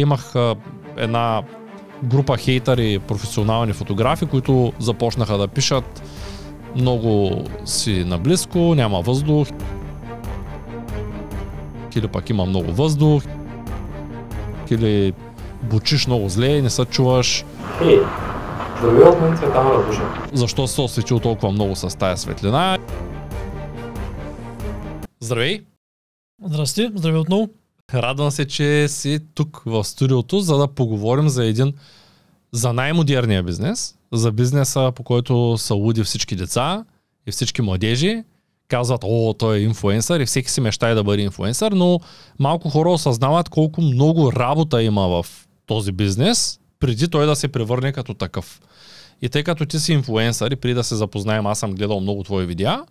Имах а, една група хейтъри, професионални фотографи, които започнаха да пишат много си наблизко, няма въздух, или пък има много въздух, или бучиш много зле и не се чуваш. Ей, здравей от мен Цветан Радушев. Защо се осветил толкова много с тая светлина? Здравей! Здрасти, здравей отново. Радвам се, че си тук в студиото, за да поговорим за един за най-модерния бизнес, за бизнеса, по който са луди всички деца и всички младежи. Казват, о, той е инфуенсър и всеки си мечтае да бъде инфуенсър, но малко хора осъзнават колко много работа има в този бизнес, преди той да се превърне като такъв. И тъй като ти си инфуенсър и преди да се запознаем, аз съм гледал много твои видеа,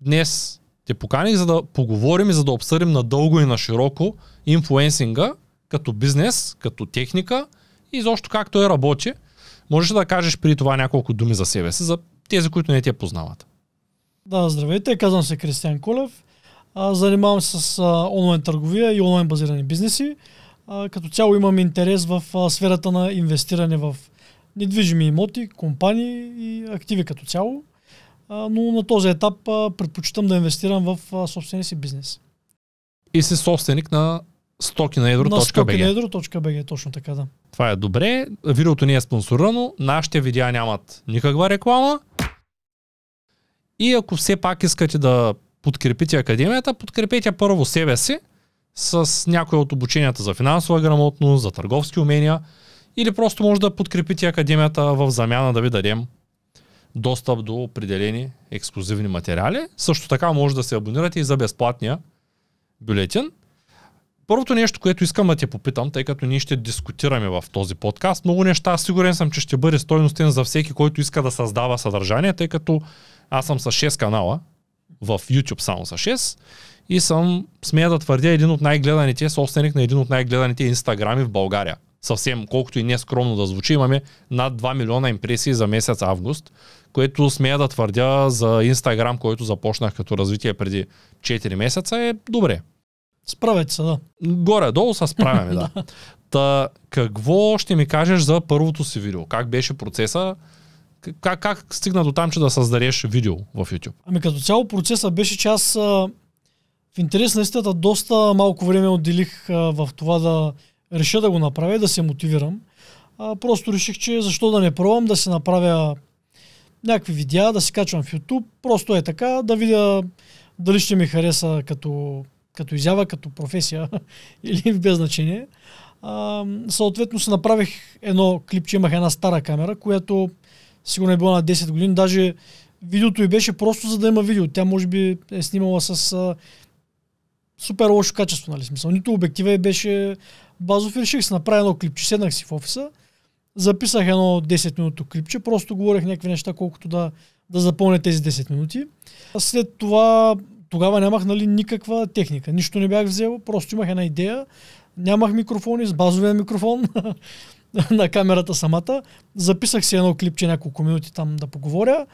днес те поканих за да поговорим и за да обсъдим надълго и на широко инфуенсинга като бизнес, като техника и защо как той работи. Можеш да кажеш при това няколко думи за себе си, за тези, които не те познават. Да, здравейте, казвам се Кристиан Колев. А, занимавам се с а, онлайн търговия и онлайн базирани бизнеси. А, като цяло имам интерес в а, сферата на инвестиране в недвижими имоти, компании и активи като цяло но на този етап предпочитам да инвестирам в собствения си бизнес. И си собственик на стоки на едро.бг. На стоки на едро.бг, точно така да. Това е добре. Видеото ни е спонсорирано. Нашите видеа нямат никаква реклама. И ако все пак искате да подкрепите академията, подкрепете първо себе си с някои от обученията за финансова грамотност, за търговски умения или просто може да подкрепите академията в замяна да ви дадем достъп до определени ексклюзивни материали. Също така може да се абонирате и за безплатния бюлетин. Първото нещо, което искам да те попитам, тъй като ние ще дискутираме в този подкаст, много неща, сигурен съм, че ще бъде стойностен за всеки, който иска да създава съдържание, тъй като аз съм с 6 канала, в YouTube само с 6 и съм, смея да твърдя, един от най-гледаните, собственик на един от най-гледаните инстаграми в България съвсем, колкото и не скромно да звучи, имаме над 2 милиона импресии за месец август, което смея да твърдя за Инстаграм, който започнах като развитие преди 4 месеца е добре. Справете се, да. Горе-долу се справяме, да. Та, какво ще ми кажеш за първото си видео? Как беше процеса? Как, как стигна до там, че да създадеш видео в YouTube? Ами като цяло процеса беше, че аз в интерес на истината доста малко време отделих в това да реша да го направя, да се мотивирам. А, просто реших, че защо да не пробвам да се направя някакви видеа, да се качвам в YouTube. Просто е така, да видя дали ще ми хареса като, като изява, като професия или без значение. А, съответно се направих едно клипче, имах една стара камера, която сигурно е била на 10 години. Даже видеото и беше просто за да има видео. Тя може би е снимала с а, супер лошо качество, нали смисъл. Нито обектива беше базов и реших се направя едно клипче. Седнах си в офиса, записах едно 10 минуто клипче, просто говорех някакви неща, колкото да, да запълня тези 10 минути. След това, тогава нямах нали, никаква техника, нищо не бях взел, просто имах една идея, нямах микрофони с базовия микрофон на камерата самата. Записах си едно клипче няколко минути там да поговоря.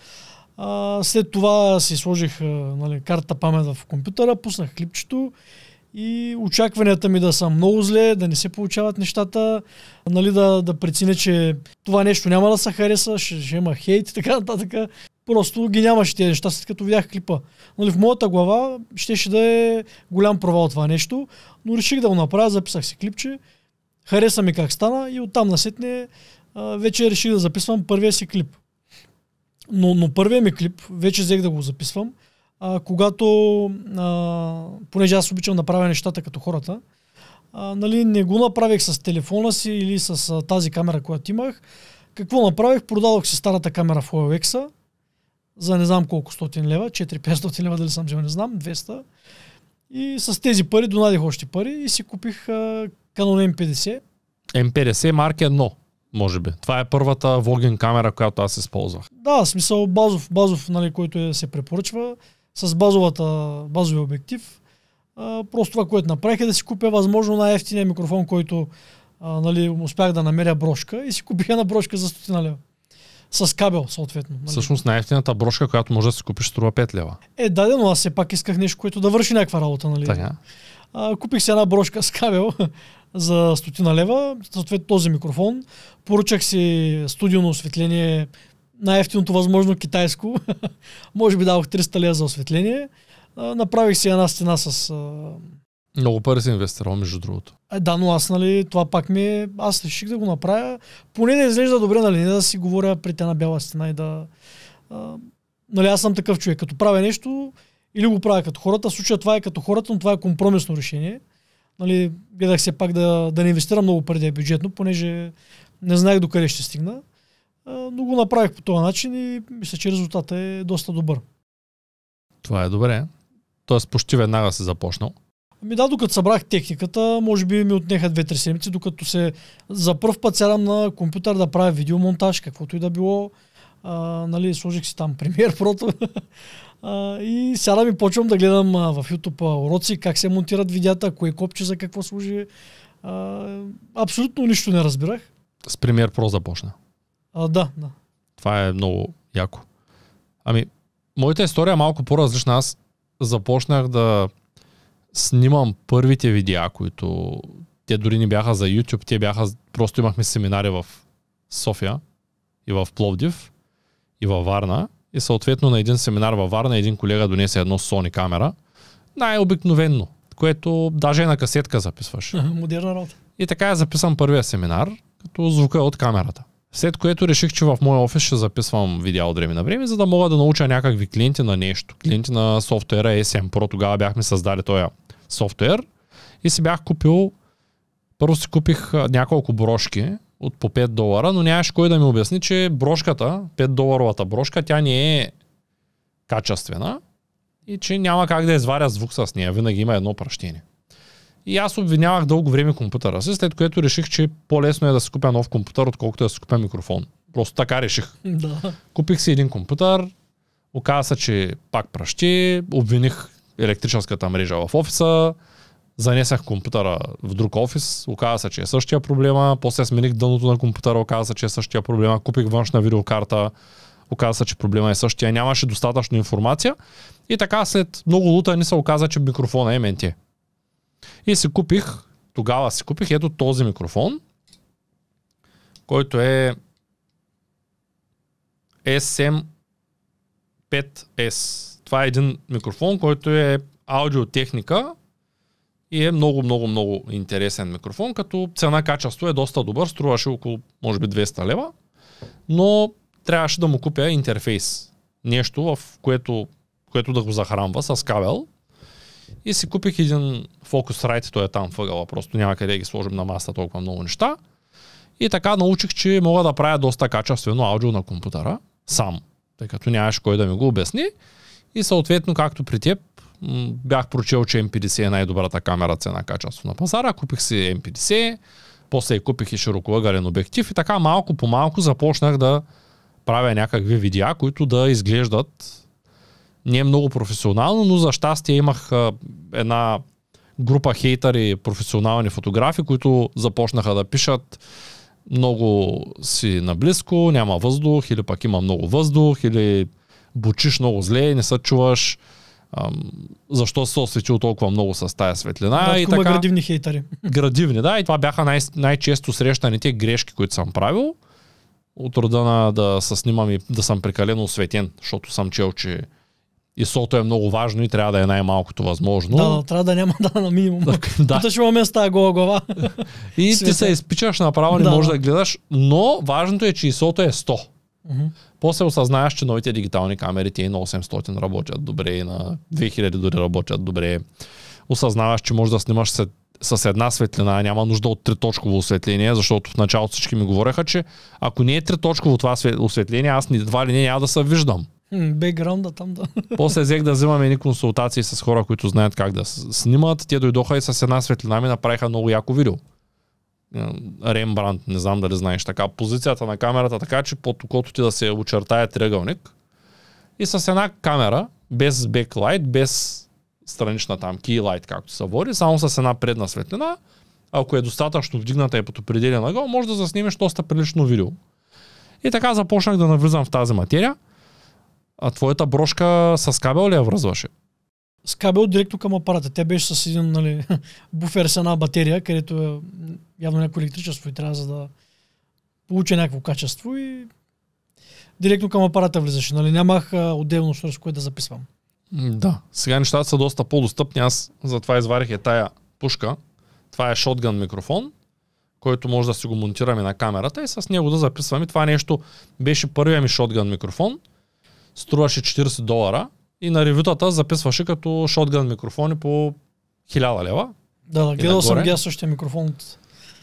А, след това си сложих нали, карта памет в компютъра, пуснах клипчето и очакванията ми да са много зле, да не се получават нещата, нали, да, да преценя, че това нещо няма да се хареса, ще, ще има хейт и така нататък. Просто ги нямаше тези неща, след като видях клипа. Нали, в моята глава щеше да е голям провал това нещо, но реших да го направя, записах си клипче, хареса ми как стана и оттам насетне вече реших да записвам първия си клип. Но, но първия ми клип, вече взех да го записвам, а, когато, а, понеже аз обичам да правя нещата като хората, а, нали, не го направих с телефона си или с а, тази камера, която имах. Какво направих? Продадох си старата камера в OLX за не знам колко стотин лева, 4-500 лева, дали съм взел, не знам, 200. И с тези пари донадих още пари и си купих а, Canon M50. M50 марка 1 може би. Това е първата влогинг камера, която аз използвах. Да, смисъл базов, базов нали, който е, се препоръчва с базовата, базовия обектив. А, просто това, което направих е да си купя възможно най-ефтиния микрофон, който а, нали, успях да намеря брошка и си купих една брошка за 100 лева. С кабел, съответно. Нали. Всъщност най-ефтината брошка, която може да си купиш, струва 5 лева. Е, да, но аз все пак исках нещо, което да върши някаква работа. Нали? Така. А, купих си една брошка с кабел за стотина лева, съответно този микрофон. Поръчах си студионо осветление, най-ефтиното възможно китайско. Може би дадох 300 лева за осветление. А, направих си една стена с... А... Много пари си инвестирал, между другото. А, да, но аз, нали, това пак ми е... Аз реших да го направя. Поне да изглежда добре, нали, не да си говоря пред една бяла стена и да... А, нали, аз съм такъв човек. Като правя нещо, или го правя като хората. В случая това е като хората, но това е компромисно решение. Нали, гледах се пак да, да не инвестирам много преди бюджетно, понеже не знаех докъде ще стигна. Но го направих по този начин и мисля, че резултатът е доста добър. Това е добре. Тоест почти веднага се започнал. Ами да, докато събрах техниката, може би ми отнеха 2-3 седмици, докато се за първ път сядам на компютър да правя видеомонтаж, каквото и да било. А, нали, сложих си там премиер прото. А, и сядам и почвам да гледам а, в YouTube уроци, как се монтират видеята, кое копче за какво служи. А, абсолютно нищо не разбирах. С Premiere Pro започна. А, да, да. Това е много яко. Ами, моята история е малко по-различна. Аз започнах да снимам първите видеа, които те дори не бяха за YouTube, те бяха, просто имахме семинари в София и в Пловдив и във Варна и съответно на един семинар във Варна един колега донесе едно Sony камера, най-обикновенно, което даже е на касетка записваш. Модерна работа. И така е записан първия семинар, като звука от камерата. След което реших, че в моя офис ще записвам видеа от време на време, за да мога да науча някакви клиенти на нещо. Клиенти на софтуера SM Pro, тогава бяхме създали този софтуер и си бях купил, първо си купих няколко брошки от по 5 долара, но нямаше кой да ми обясни, че брошката, 5 доларовата брошка, тя не е качествена и че няма как да изваря звук с нея. Винаги има едно пращение. И аз обвинявах дълго време компютъра си, след което реших, че по-лесно е да си купя нов компютър, отколкото да си купя микрофон. Просто така реших. Да. Купих си един компютър, оказа се, че пак пращи, обвиних електрическата мрежа в офиса, занесах компютъра в друг офис, оказа се, че е същия проблема, после смених дъното на компютъра, оказа се, че е същия проблема, купих външна видеокарта, оказа се, че проблема е същия, нямаше достатъчно информация. И така след много лута ни се оказа, че микрофона е MNT. И си купих, тогава си купих ето този микрофон, който е SM5S. Това е един микрофон, който е аудиотехника и е много, много, много интересен микрофон, като цена-качество е доста добър, струваше около, може би, 200 лева, но трябваше да му купя интерфейс. Нещо, в което, което да го захранва с кабел. И си купих един Focusrite, той е там въгъла, просто няма къде да ги сложим на маста толкова много неща. И така научих, че мога да правя доста качествено аудио на компютъра, сам, тъй като нямаше кой да ми го обясни. И съответно, както при теб, бях прочел, че M50 е най-добрата камера цена качество на пазара. Купих си M50, после купих и широковъгален обектив и така малко по малко започнах да правя някакви видеа, които да изглеждат не е много професионално, но за щастие имах а, една група хейтъри, професионални фотографи, които започнаха да пишат много си наблизко, няма въздух, или пък има много въздух, или бучиш много зле, не се чуваш, ам, защо се осветил толкова много с тая светлина да, и така. така. градивни хейтари. Градивни, да, и това бяха най- най-често срещаните грешки, които съм правил. От рода на да се снимам и да съм прекалено осветен, защото съм чел, че ИСО-то е много важно и трябва да е най-малкото възможно. Да, да, трябва да няма да на минимум. да. Тук ще имаме с тази гола глава. И ти Света. се изпичаш направо, не Да, можеш да. да гледаш, но важното е, че ISO-то е 100. Мгм. После осъзнаеш, че новите дигитални камери ти и на 800 работят добре, и на 2000 дори работят добре. Осъзнаваш, че можеш да снимаш с, с една светлина, няма нужда от триточково осветление, защото в началото всички ми говореха, че ако не е триточково това све- осветление, аз едва ли не няма да се виждам. Бекграунда там да. После взех да взимам едни консултации с хора, които знаят как да снимат. Те дойдоха и с една светлина ми направиха много яко видео. Е, Рембрандт, не знам дали знаеш така. Позицията на камерата така, че под окото ти да се очертая триъгълник. И с една камера, без беклайт, без странична там кейлайт, както се води, само с една предна светлина, ако е достатъчно вдигната и под определен ъгъл, може да заснимеш доста прилично видео. И така започнах да навлизам в тази материя. А твоята брошка с кабел ли я връзваше? с кабел директно към апарата. Тя беше с един нали, буфер с една батерия, където е явно някакво електричество и трябва за да получи някакво качество и директно към апарата влизаше. Нали? Нямах отделно с което да записвам. Да. Сега нещата са доста по-достъпни. Аз затова изварих е тая пушка. Това е шотган микрофон, който може да си го монтираме на камерата и с него да записваме. Това нещо беше първия ми шотган микрофон. Струваше 40 долара и на ревютата записваше като шотган микрофони по 1000 лева. Да, да, гледал съм ги аз същия микрофон от...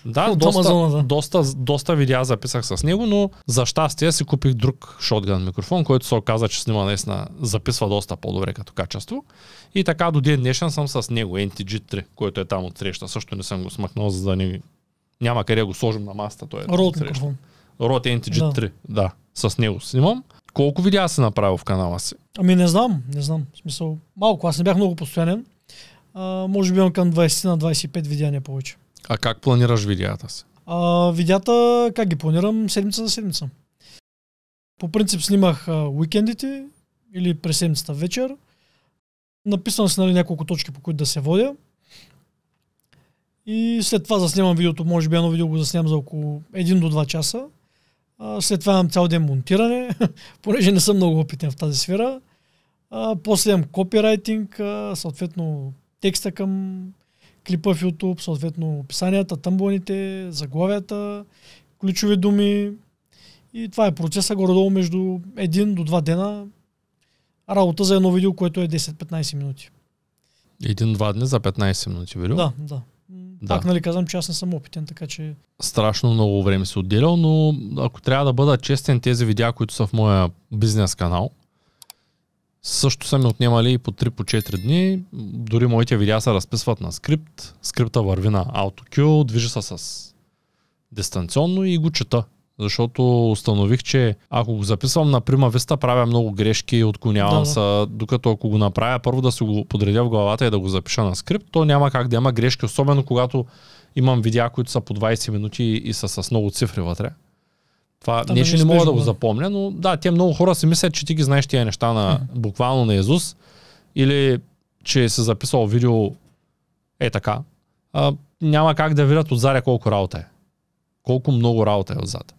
Да, От доста, Амазона, да. доста, доста видеа записах с него, но за щастие си купих друг шотган микрофон, който се оказа, че снима наистина, записва доста по-добре като качество. И така до ден днешен съм с него, NTG3, който е там от среща. Също не съм го смъкнал, за да не... Няма къде да го сложим на масата. Той е Род микрофон. Род NTG3, да. С него снимам. Колко видеа си направил в канала си? Ами не знам, не знам. В смисъл, малко. Аз не бях много постоянен. А, може би имам към 20 на 25 видеа, не повече. А как планираш видеята си? А, видеята, как ги планирам, седмица за седмица. По принцип снимах а, уикендите или през седмицата вечер. Написвам си нали, няколко точки, по които да се водя. И след това заснемам видеото, може би едно видео го заснемам за около 1 до 2 часа. А, след това имам цял ден монтиране, понеже не съм много опитен в тази сфера. А, после имам копирайтинг, а, съответно текста към клипа в YouTube, съответно описанията, тъмбоните, заглавията, ключови думи. И това е процеса горе-долу между един до два дена работа за едно видео, което е 10-15 минути. Един-два дни за 15 минути видео? Да, да. Да. Пак нали казвам, че аз не съм опитен, така че страшно много време си отделял, но ако трябва да бъда честен, тези видеа, които са в моя бизнес канал, също са ми отнемали и по 3 по 4 дни. Дори моите видеа се разписват на скрипт. Скрипта върви на AutoQ, движи се с дистанционно и го чета. Защото установих, че ако го записвам на Прима Vista, правя много грешки, отклонявам Да, да. се, докато ако го направя първо да си го подредя в главата и да го запиша на скрипт, то няма как да има грешки, особено когато имам видеа, които са по 20 минути и са с много цифри вътре. Това Там не, е че не мога да го да. запомня, но да, те много хора си мислят, че ти ги знаеш тия неща на, буквално на Езус или че си записал видео е така. А, няма как да видят отзаде колко работа е. Колко много работа е отзад.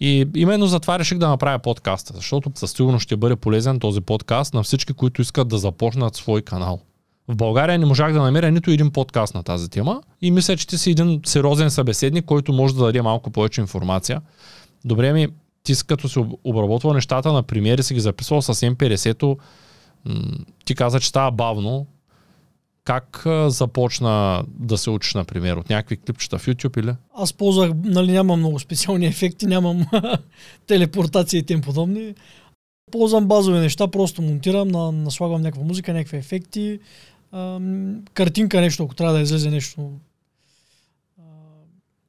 И именно затова реших да направя подкаста, защото със сигурност ще бъде полезен този подкаст на всички, които искат да започнат свой канал. В България не можах да намеря нито един подкаст на тази тема и мисля, че ти си един сериозен събеседник, който може да даде малко повече информация. Добре ми, ти като си об- обработвал нещата на примери, си ги записвал с M50-то, м, ти каза, че става бавно. Как а, започна да се учиш, например, от някакви клипчета в YouTube или? аз ползвах, нали нямам много специални ефекти, нямам телепортация и тем подобни. Ползвам базови неща, просто монтирам, на, наслагвам някаква музика, някакви ефекти, ам, картинка нещо, ако трябва да излезе нещо а,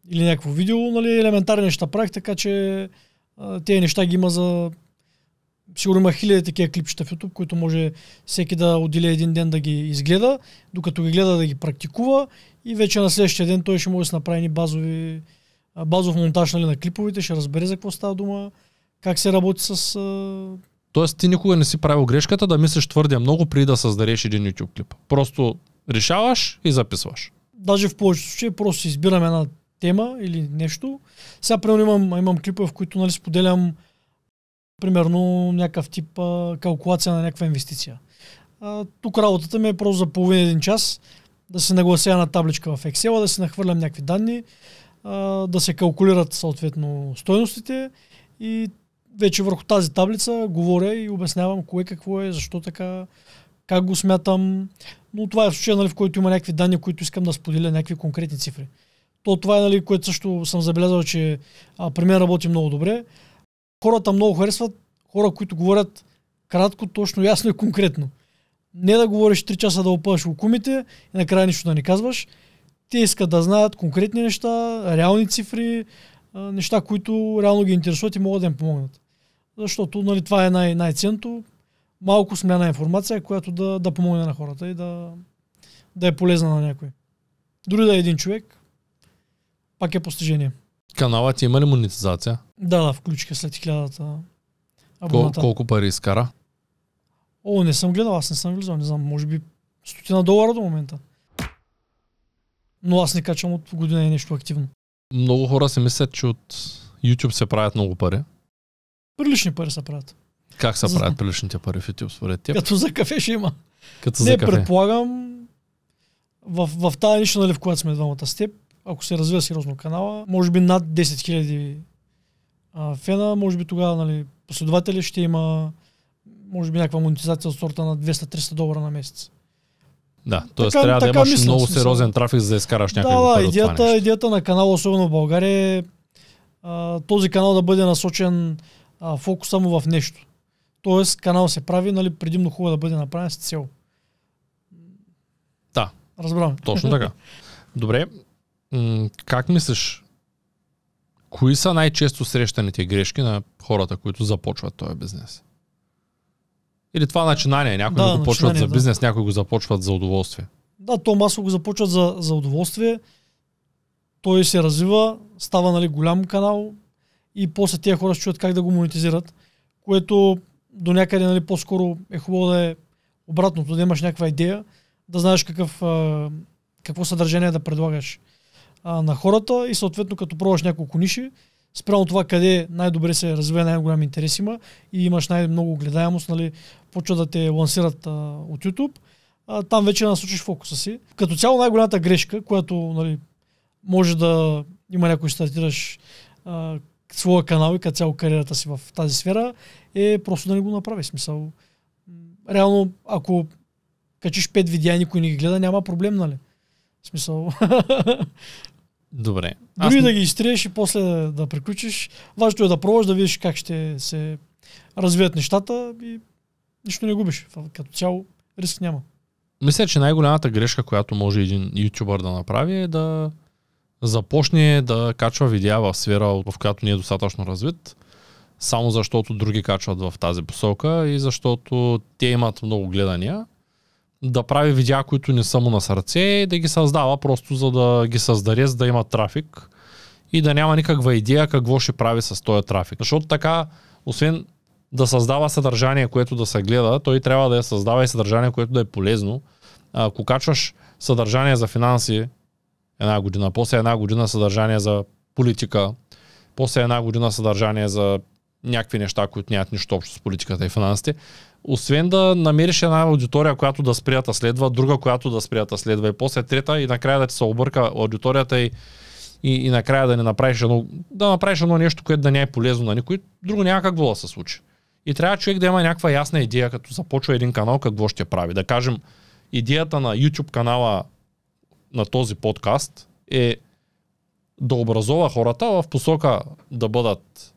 или някакво видео, нали, елементарни неща правих, така че а, тези неща ги има за сигурно има хиляди такива клипчета в YouTube, които може всеки да отдели един ден да ги изгледа, докато ги гледа да ги практикува и вече на следващия ден той ще може да се направи ни базови, базов монтаж нали, на клиповете, ще разбере за какво става дума, как се работи с... А... Тоест ти никога не си правил грешката да мислиш твърде много преди да създадеш един YouTube клип. Просто решаваш и записваш. Даже в повечето случаи просто избирам една тема или нещо. Сега, примерно, имам, имам клипове, в които нали, споделям примерно някакъв тип а, калкулация на някаква инвестиция. А, тук работата ми е просто за половин един час да се наглася на табличка в Excel, да се нахвърлям някакви данни, а, да се калкулират съответно стойностите и вече върху тази таблица говоря и обяснявам кое какво е, защо така, как го смятам. Но това е в случая, нали, в който има някакви данни, които искам да споделя, някакви конкретни цифри. То това е, нали, което също съм забелязал, че а, при мен работи много добре. Хората много харесват хора, които говорят кратко, точно, ясно и конкретно. Не да говориш 3 часа да опъваш лукумите и накрая нищо да не казваш. Те искат да знаят конкретни неща, реални цифри, неща, които реално ги интересуват и могат да им помогнат. Защото нали, това е най- най-ценното. Малко смяна информация, която да, да помогне на хората и да, да е полезна на някой. Дори да е един човек, пак е постижение. Каналът ти има ли монетизация? Да, да, включиха след хилядата Кол- колко пари изкара? О, не съм гледал, аз не съм влизал, не знам, може би стотина долара до момента. Но аз не качвам от година и нещо активно. Много хора си мислят, че от YouTube се правят много пари. Прилични пари се правят. Как се За- правят приличните пари в YouTube според теб? Като за кафе ще има. Като не, за кафе. предполагам, в, в тази ниша, нали, в която сме двамата с теб, ако се развива сериозно канала, може би над 10 000 а, фена, може би тогава нали, последователи ще има може би някаква монетизация от сорта на 200-300 долара на месец. Да, т.е. Трябва да имаш мисля, много смисъл. сериозен трафик, за да изкараш някакви Да, пари да, от това идеята, идеята на канала, особено в България, е а, този канал да бъде насочен а, фокус само в нещо. Тоест канал се прави, нали, предимно хубаво да бъде направен с цел. Да. Разбрам. Точно така. Добре, м- как мислиш, кои са най-често срещаните грешки на хората, които започват този бизнес? Или това начинание. Някои Да, го почват за да. бизнес, някои го започват за удоволствие. Да, то масово го започват за, за удоволствие. Той се развива, става нали, голям канал и после тези хора ще чуят как да го монетизират, което до някъде нали, по-скоро е хубаво да е обратното, да имаш някаква идея, да знаеш какъв, какво съдържание да предлагаш а, на хората и съответно като пробваш няколко ниши, спрямо това къде най-добре се развива, най-голям интерес има и имаш най-много гледаемост, нали, почва да те лансират а, от YouTube, а, там вече насочиш фокуса си. Като цяло най-голямата грешка, която нали, може да има някой стартираш а, своя канал и като цяло кариерата си в тази сфера, е просто да не го направи. Смисъл. Реално, ако качиш пет видеа и никой не ги гледа, няма проблем, нали? В Смисъл. Добре. Аз Дори да ги изтриеш и после да приключиш, важното е да пробваш да видиш как ще се развият нещата и нищо не губиш. Като цяло риск няма. Мисля, че най-голямата грешка, която може един ютубър да направи е да започне да качва видеа в сфера, в която не е достатъчно развит, само защото други качват в тази посока и защото те имат много гледания, да прави видеа, които не са му на сърце и да ги създава просто за да ги създаде, за да има трафик и да няма никаква идея какво ще прави с този трафик. Защото така, освен да създава съдържание, което да се гледа, той трябва да я създава и съдържание, което да е полезно. Ако качваш съдържание за финанси една година, после една година съдържание за политика, после една година съдържание за някакви неща, които нямат нищо общо с политиката и финансите, освен да намериш една аудитория, която да сприята следва, друга, която да сприята следва и после трета и накрая да ти се обърка аудиторията и, и, и накрая да не направиш едно, да направиш едно нещо, което да не е полезно на никой, друго няма какво да се случи. И трябва човек да има някаква ясна идея, като започва един канал, какво ще прави. Да кажем, идеята на YouTube канала на този подкаст е да образова хората в посока да бъдат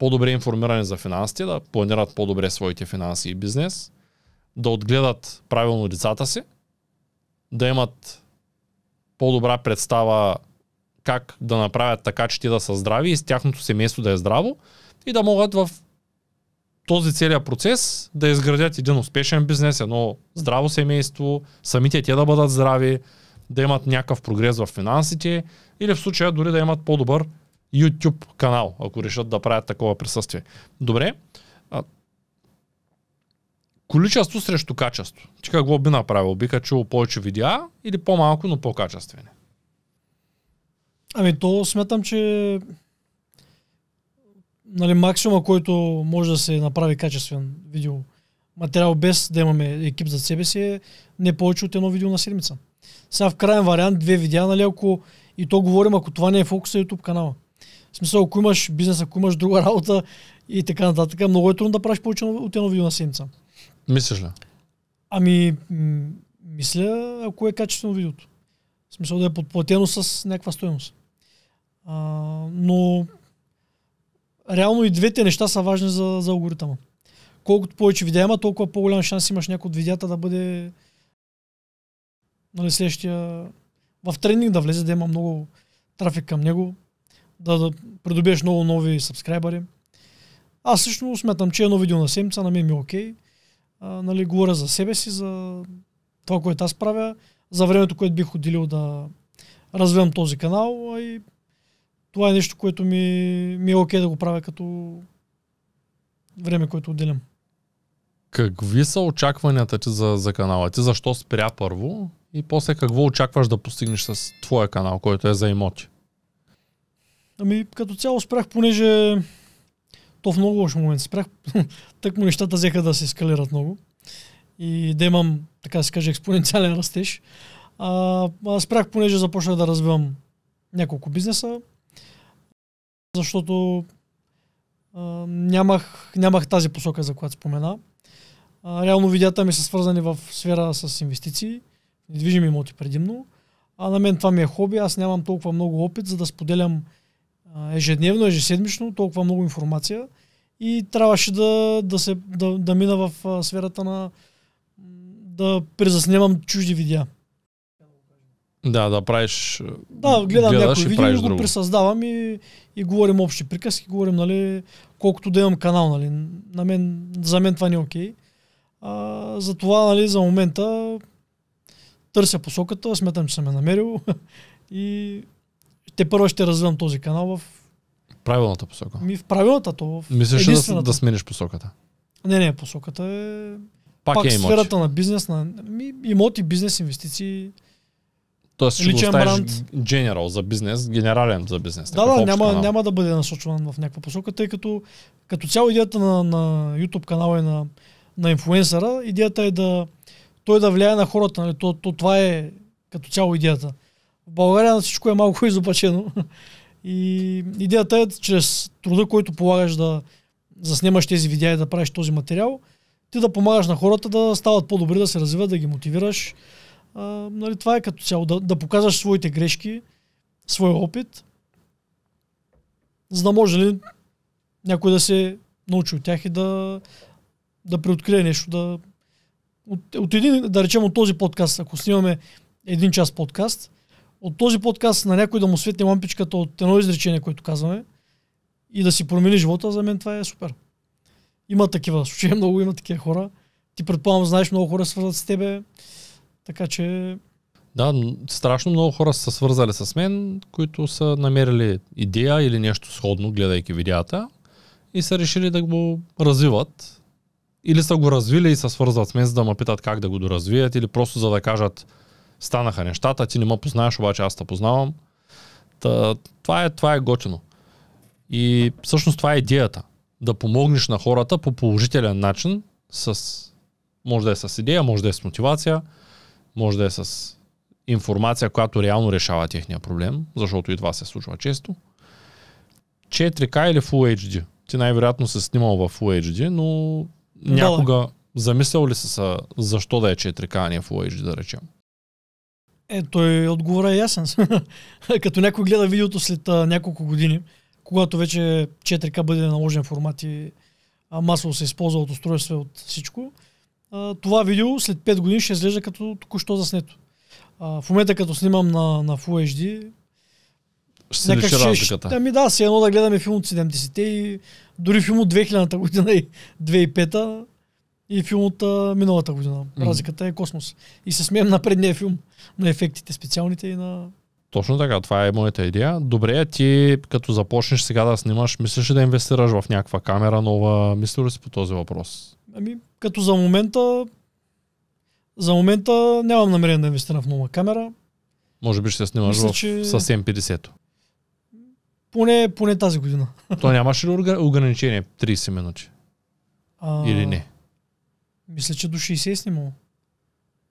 по-добре информирани за финансите, да планират по-добре своите финанси и бизнес, да отгледат правилно децата си, да имат по-добра представа как да направят така, че те да са здрави и с тяхното семейство да е здраво и да могат в този целият процес да изградят един успешен бизнес, едно здраво семейство, самите те да бъдат здрави, да имат някакъв прогрес в финансите или в случая дори да имат по-добър YouTube канал, ако решат да правят такова присъствие. Добре. А, количество срещу качество. Ти какво би направил? Би качил повече видеа или по-малко, но по-качествени? Ами то смятам, че нали, максимума, който може да се направи качествен видео материал без да имаме екип за себе си е не повече от едно видео на седмица. Сега в крайен вариант две видеа, нали, ако и то говорим, ако това не е фокуса YouTube канала. В смисъл, ако имаш бизнес, ако имаш друга работа и така нататък, много е трудно да правиш повече от едно видео на седмица. Мислиш ли? Ами, м- мисля, ако е качествено видеото. В смисъл да е подплатено с някаква стоеност. А, но реално и двете неща са важни за, за алгоритъма. Колкото повече видеа има, толкова по-голям шанс имаш някой от видеята да бъде нали, следващия в тренинг да влезе, да има много трафик към него, да, да придобиеш много нови сабскрайбъри. Аз също смятам, че едно видео на седмица на мен ми е окей. А, нали, говоря за себе си, за това, което аз правя, за времето, което бих отделил да развивам този канал, а и това е нещо, което ми, ми е окей да го правя като време, което отделям. Какви са очакванията ти за, за канала? Ти защо спря първо и после какво очакваш да постигнеш с твоя канал, който е за имоти? Ами, като цяло спрях, понеже то в много лош момент спрях. так му нещата взеха да се ескалират много. И да имам, така да се каже, експоненциален растеж. А, а спрях, понеже започнах да развивам няколко бизнеса, защото а, нямах, нямах тази посока, за която спомена. А, реално видеята ми са свързани в сфера с инвестиции, недвижими имоти предимно. А на мен това ми е хоби, аз нямам толкова много опит, за да споделям ежедневно, ежеседмично толкова много информация и трябваше да, да, се, да, да мина в а, сферата на да презаснемам чужди видеа. Да, да правиш. Да, гледам гледаш някои видео, го друго. пресъздавам и, и говорим общи приказки, говорим, нали, колкото да имам канал, нали. На мен, за мен това не е окей. А, затова, нали, за момента търся посоката, смятам, че съм я намерил и те първо ще развивам този канал в, Правилната посока. ми, в правилната, то в Мислиш ли да, да смениш посоката? Не, не, посоката е Пак, пак, е имоти. сферата на бизнес, на ми, имоти, бизнес, инвестиции. Тоест ще го личен бранд. general за бизнес, генерален за бизнес. Да, да, няма, канал. няма да бъде насочван в някаква посока, тъй като като цяло идеята на, на YouTube канала и на, на инфлуенсъра, идеята е да той да влияе на хората. Нали? То, то, това е като цяло идеята. В България всичко е малко изопачено. И идеята е, чрез труда, който полагаш да заснемаш тези видеа и да правиш този материал, ти да помагаш на хората да стават по-добри, да се развиват, да ги мотивираш. А, нали, това е като цяло. Да, да показваш своите грешки, своя опит, за да може ли някой да се научи от тях и да, да преоткрие нещо. Да, от, от един, да речем от този подкаст, ако снимаме един час подкаст, от този подкаст на някой да му светне лампичката от едно изречение, което казваме и да си промени живота, за мен това е супер. Има такива случаи, много има такива хора. Ти предполагам, знаеш, много хора свързват с тебе, така че Да, страшно много хора са свързали с мен, които са намерили идея или нещо сходно, гледайки видеята и са решили да го развиват. Или са го развили и се свързват с мен, за да ме питат как да го доразвият, или просто за да кажат станаха нещата, ти не ме познаеш, обаче аз те познавам. Та, това, е, това е готино. И всъщност това е идеята. Да помогнеш на хората по положителен начин, с, може да е с идея, може да е с мотивация, може да е с информация, която реално решава техния проблем, защото и това се случва често. 4K или Full HD? Ти най-вероятно се снимал в Full HD, но Да, някога замислял ли си защо да е 4K, а не Full HD, да речем? Е, той отговора е ясен. Като някой гледа видеото след а, няколко години, когато вече 4K бъде наложен формат и а, масово се използва от устройства от всичко, а, това видео след 5 години ще изглежда като току-що заснето. А, в момента като снимам на, на Full HD, Ще се личи разликата. Ами да, все едно да гледаме филм от 70-те и дори филм от 2000-та година и 2005-та и филм от а, миналата година. Разликата е космос. И се смеем на предния филм, на ефектите специалните и на... Точно така, това е моята идея. Добре, ти като започнеш сега да снимаш, мислиш ли да инвестираш в някаква камера нова? Мислиш ли си по този въпрос? Ами, като за момента за момента нямам намерение да инвестирам в нова камера. Може би ще снимаш Мисля, в, че- с M50. Поне, поне тази година. То нямаше ли ограничение 30 минути? А, Или не? Мисля, че до 60 е снимало.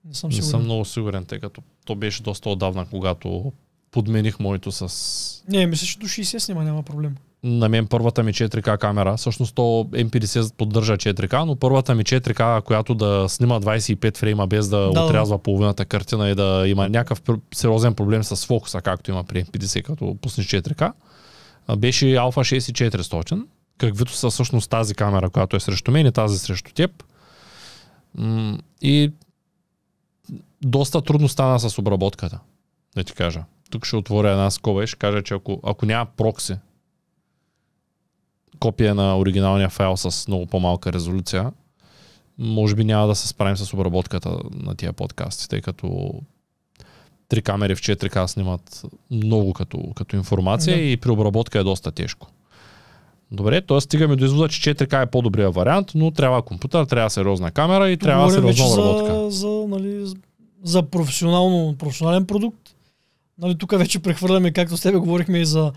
Не съм Не сигурен. съм много сигурен, тъй като то беше доста отдавна, когато подмених моето с... Не, мисля, че до 60 снима, няма проблем. На мен първата ми 4K камера, всъщност то M50 поддържа 4K, но първата ми 4K, която да снима 25 фрейма без да, Да, да. отрязва половината картина и да има някакъв сериозен проблем с фокуса, както има при M50, като пуснеш 4K, а, беше Alpha 6400, каквито са всъщност тази камера, която е срещу мен и тази срещу теб. И доста трудно стана с обработката, да ти кажа. Тук ще отворя една скоба и ще кажа, че ако, ако няма прокси, копия на оригиналния файл с много по-малка резолюция, може би няма да се справим с обработката на тия подкасти, тъй като три камери в 4К снимат много като, като информация Да. и при обработка е доста тежко. Добре, т.е. стигаме до извода, че 4К е по-добрия вариант, но трябва компютър, трябва сериозна камера и трябва Говорим сериозна обработка. за, за, нали, за професионално, професионален продукт. Нали, тук вече прехвърляме, както с тебе говорихме и за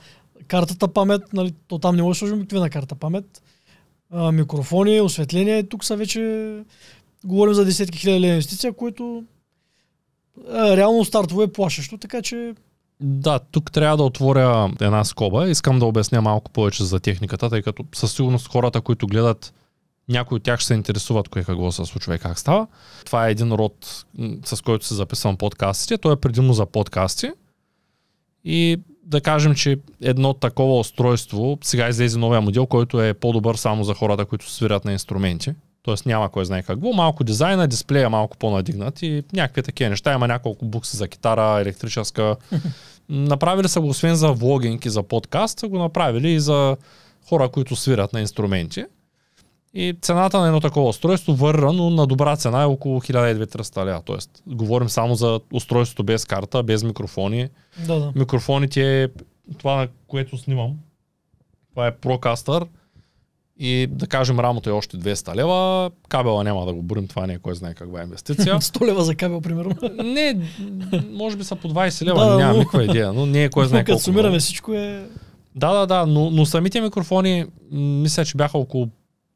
картата памет, нали, то там не може да сложим обикновена карта памет. А, микрофони, осветление, тук са вече говорим за десетки хиляди инвестиция, което а, реално стартово е плашещо, така че Да, тук трябва да отворя една скоба. Искам да обясня малко повече за техниката, тъй като със сигурност хората, които гледат, някои от тях ще се интересуват кое какво се случва и как става. Това е един род, с който се записвам подкастите. Той е предимно за подкасти. И да кажем, че едно такова устройство, сега излезе новия модел, който е по-добър само за хората, които свирят на инструменти. Тоест няма кой знае какво. Малко дизайна, дисплея малко по-надигнат и някакви такива неща. Има няколко букси за китара, електрическа. Направили са го освен за влогинг и за подкаст, са го направили и за хора, които свирят на инструменти. И цената на едно такова устройство върра, но на добра цена е около 1200 лева. Тоест, говорим само за устройството без карта, без микрофони. да, да. Микрофоните, това на което снимам, това е Procaster и да кажем рамото е още 200 лева, кабела няма да го бурим, това не е кой знае каква инвестиция. 100 лева за кабел, примерно. не, може би са по 20 лева, Да, нямам никаква идея, но не е кой знае Като колко. сумираме много. всичко е... Да, да, да, но, но самите микрофони, мисля, че бяха около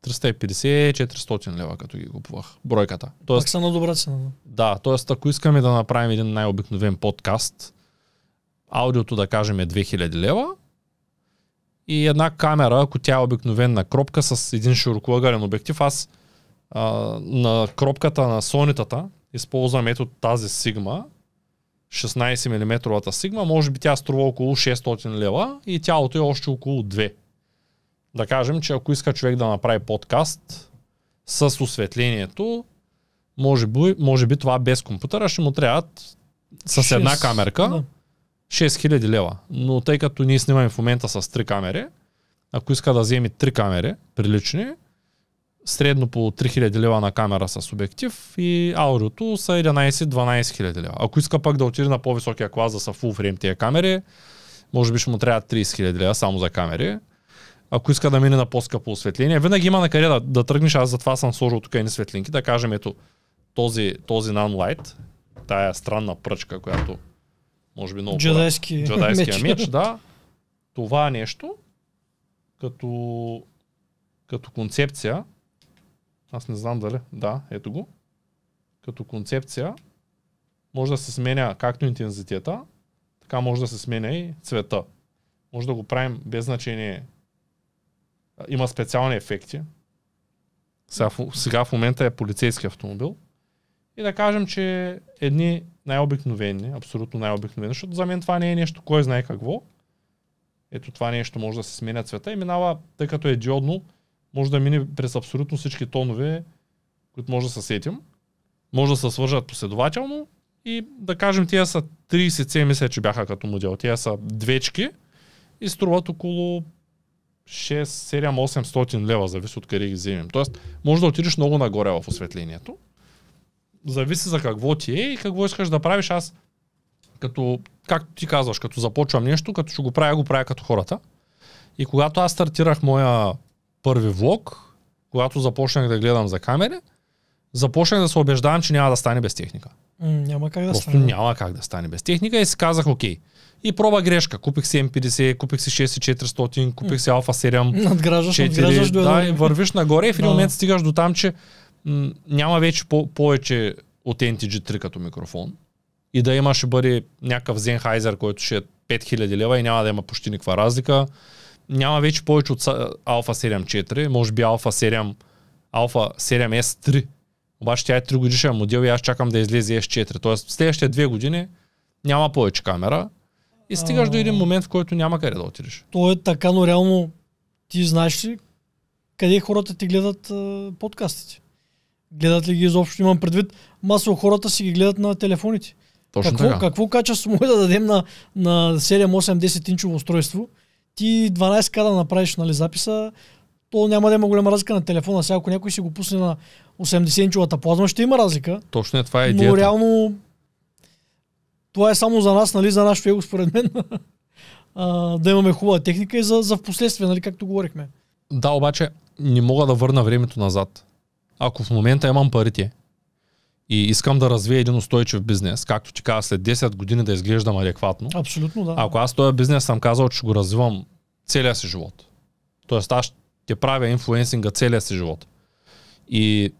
350-400 лева, като ги купувах. Бройката. Тоест, Пак са на добра цена. Да, т.е. ако искаме да направим един най-обикновен подкаст, аудиото да кажем е 2000 лева и една камера, ако тя е обикновена кропка с един широкоъгълен обектив, аз а, на кропката на сонитата използвам ето тази Sigma, 16 мм Sigma, може би тя струва около 600 лева и тялото е още около 2. Да кажем, че ако иска човек да направи подкаст с осветлението, може би, може би това без компютъра ще му трябват с една камерка Да. 6000 лева. Но тъй като ние снимаме в момента с три камери, ако иска да вземе три камери прилични, средно по 3000 лева на камера с обектив и аудиото са 11-12 хиляди лева. Ако иска пък да отиде на по-високия клас да са full frame тия камери, може би ще му трябва 30 хиляди лева само за камери. Ако иска да мине на по-скъпо осветление, винаги има на къде да, да тръгнеш. Аз затова съм сложил тук едни светлинки. Да кажем, ето този, този Nanlite, тая странна пръчка, която може би много Джедайски джедайския меч. меч, да. Това нещо, като, като концепция, аз не знам дали, да, ето го, като концепция, може да се сменя както интензитета, така може да се сменя и цвета. Може да го правим без значение. Има специални ефекти. Сега в момента е полицейски автомобил. И да кажем, че едни най-обикновени, абсолютно най-обикновени, защото за мен това не е нещо, кой знае какво. Ето това нещо може да се сменя цвета и минава, тъй като е диодно, може да мине през абсолютно всички тонове, които може да се сетим. Може да се свържат последователно и да кажем, тия са 30 C, мисля, че бяха като модел. Тия са двечки и струват около 6, 7, 800 лева, зависи от къде ги вземем. Тоест, може да отидеш много нагоре в осветлението. Зависи за какво ти е и какво искаш да правиш. Аз, като, както ти казваш, като започвам нещо, като ще го правя, го правя като хората. И когато аз стартирах моя първи влог, когато започнах да гледам за камери, започнах да се убеждавам, че няма да стане без техника. М, Няма как да Просто стане. няма как да стане без техника и си казах, окей. И проба грешка. Купих си M50, купих си 6400, купих си Alpha 7, Надграждаш, надграждаш 4, до да, и вървиш нагоре и в един Да. момент стигаш до там, че м- няма вече по- повече от NTG3 като микрофон. И да има ще бъде някакъв Sennheiser, който ще е 5000 лева и няма да има почти никаква разлика. Няма вече повече от Alpha 7.4, може би Alpha 7, Alpha 7S3. Обаче тя е 3 годишен модел и аз чакам да излезе S4. Тоест следващите две години няма повече камера. И стигаш до един момент, в който няма къде да отидеш. То е така, но реално ти знаеш ли къде хората ти гледат а, подкастите? Гледат ли ги изобщо? Имам предвид, масово хората си ги гледат на телефоните. Точно какво, така. какво качество може да дадем на, на 7, 8, 10 инчово устройство? Ти 12 к да направиш нали, записа, то няма да има голяма разлика на телефона. Сега ако някой си го пусне на 80 инчовата плазма, ще има разлика. Точно е това е идеята. Но реално това е само за нас, нали, за нашето его, според мен. а, да имаме хубава техника и за, за в последствие, нали, както говорихме. Да, обаче не мога да върна времето назад. Ако в момента имам парите и искам да развия един устойчив бизнес, както ти каза, след 10 години да изглеждам адекватно, Абсолютно, да. ако аз този бизнес съм казал, че ще го развивам целия си живот. Тоест аз ще правя инфлуенсинга целия си живот. И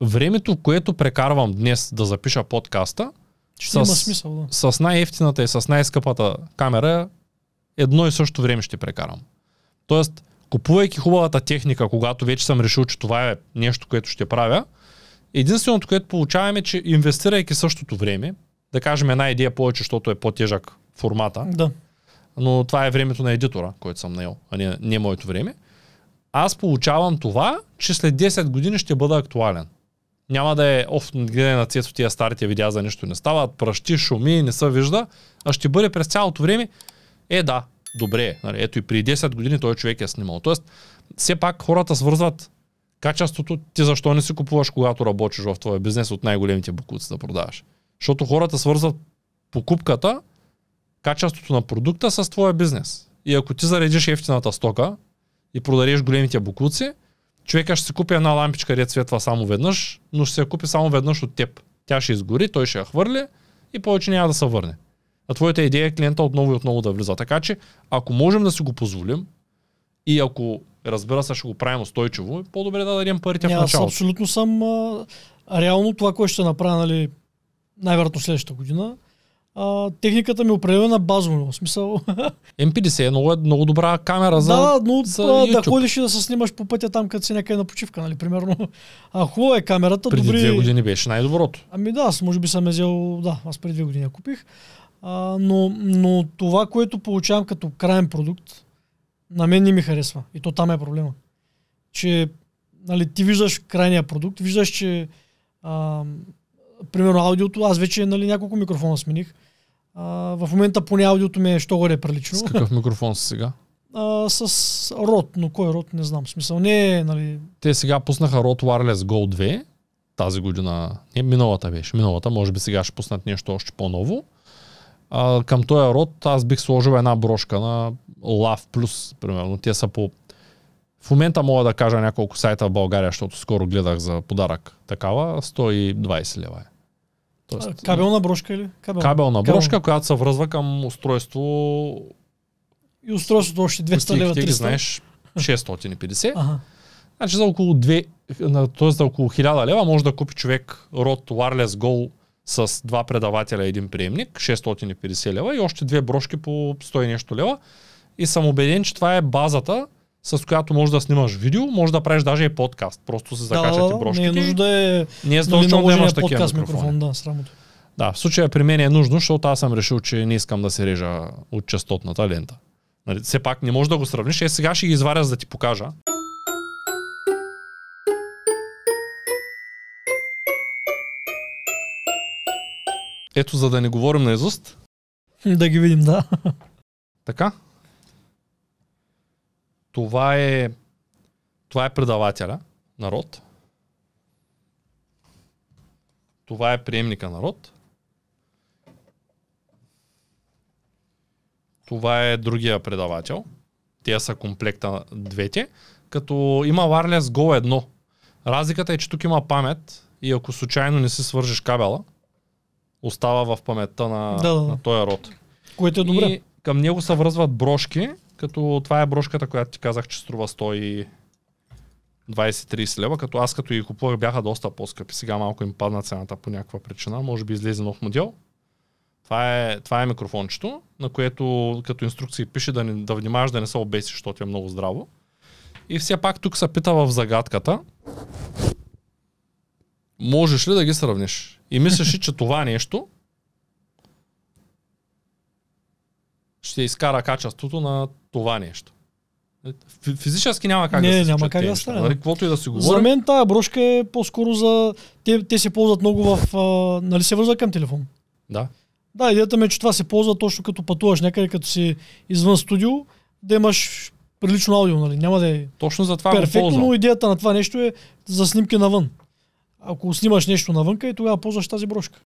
времето, което прекарвам днес да запиша подкаста, Ще има смисъл, да. с най-ефтината и с най-скъпата камера едно и също време ще прекарам. Тоест, купувайки хубавата техника, когато вече съм решил, че това е нещо, което ще правя, единственото, което получаваме, е, че инвестирайки същото време, да кажем една идея повече, защото е по-тежък формата, Да. но това е времето на едитора, който съм наел, а не, не моето време. Аз получавам това, че след 10 години ще бъда актуален. Няма да е, оф, гледай на цето тия старите видеа за нищо не стават, пръщи, шуми, не се вижда, а ще бъде през цялото време, е да, добре, нали, ето и при 10 години той човек е снимал. Тоест, все пак хората свързват качеството, ти защо не си купуваш, когато работиш в твоя бизнес от най-големите букуци да продаваш. Защото хората свързват покупката качеството на продукта с твоя бизнес. И ако ти заредиш ефтината стока и продадеш големите буклуци, човека ще си купи една лампичка, дет светва само веднъж, но ще се я купи само веднъж от теб. Тя ще изгори, той ще я хвърли и повече няма да се върне. А твоята идея е клиента отново и отново да влиза. Така че, ако можем да си го позволим и ако разбира се ще го правим устойчиво, е по-добре да дадем парите Не, в аз началото. абсолютно съм а, реално това, което ще направя, нали, най-вероятно следващата година. А, техниката ми е определена базово. В смисъл. M50 е много, много добра камера за... да, но за а, да YouTube. ходиш и да се снимаш по пътя там, където си някъде на почивка, нали, примерно. А хубава е камерата, преди добри... две години беше най-доброто. Ами да, аз може би съм я взел, да, аз преди две години я купих. А, но, но това, което получавам като крайен продукт, на мен не ми харесва. И то там е проблема. Че нали, ти виждаш крайния продукт, виждаш, че а, примерно аудиото, аз вече нали, няколко микрофона смених. А, в момента поне аудиото ми е що горе прилично. С какъв микрофон си сега? А, с рот, но кой рот не знам. Смисъл не е, нали, Те сега пуснаха Rode Wireless Go 2 тази година. Не, миналата беше. Миналата, може би сега ще пуснат нещо още по-ново. А, към този род аз бих сложил една брошка на Love Plus, примерно. Те са по... В момента мога да кажа няколко сайта в България, защото скоро гледах за подарък. Такава, 120 лева е. Тоест, кабелна брошка или? Кабелна. кабелна брошка, която се връзва към устройство И устройството още 200 лева, Кутийките 300. ги знаеш 650. Ага. Значи за около 2, т.е. за около 1000 лева може да купи човек Rode Wireless Go с два предавателя и един приемник, 650 лева и още две брошки по 100 и нещо лева. И съм убеден, че това е базата, с която можеш да снимаш видео, може да правиш даже и подкаст. Просто се закачат и брошките. Не е нужно да е Не е задължително да имаш такива подкаст микрофони. микрофон, да, срамото. Да, в случая при мен е нужно, защото аз съм решил, че не искам да се режа от частотната лента. Нали, все пак не можеш да го сравниш. Е, сега ще ги изваря, за да ти покажа. Ето, за да не говорим на изуст. Да ги видим, да. Така. Това е това е предавателя народ. Това е приемника народ. Това е другия предавател. Те са комплекта двете. Като има Wireless Go 1. Разликата е, че тук има памет и ако случайно не си свържеш кабела, остава в паметта на, Да, да, на този род. Което е добре. И към него се връзват брошки, като това е брошката, която ти казах, че струва 120-30 лева, като аз като ги купувах бяха доста по-скъпи. Сега малко им падна цената по някаква причина. Може би излезе нов модел. Това е, това е микрофончето, на което като инструкции пише да, не, да внимаваш да не се обесиш, защото е много здраво. И все пак тук се пита в загадката, можеш ли да ги сравниш? И мислиш ли, че това нещо ще изкара качеството на това нещо. Фи- Физически няма как Не, да се няма как да стане, Нали, каквото и да си За говорим. мен тази брошка е по-скоро за... Те, те се ползват много в... А, нали се връзва към телефон. Да. Да, идеята ми е, че това се ползва точно като пътуваш някъде, като си извън студио, да имаш прилично аудио, нали? Няма да е Точно за това перфектно, но идеята на това нещо е за снимки навън. Ако снимаш нещо навънка и тогава ползваш тази брошка.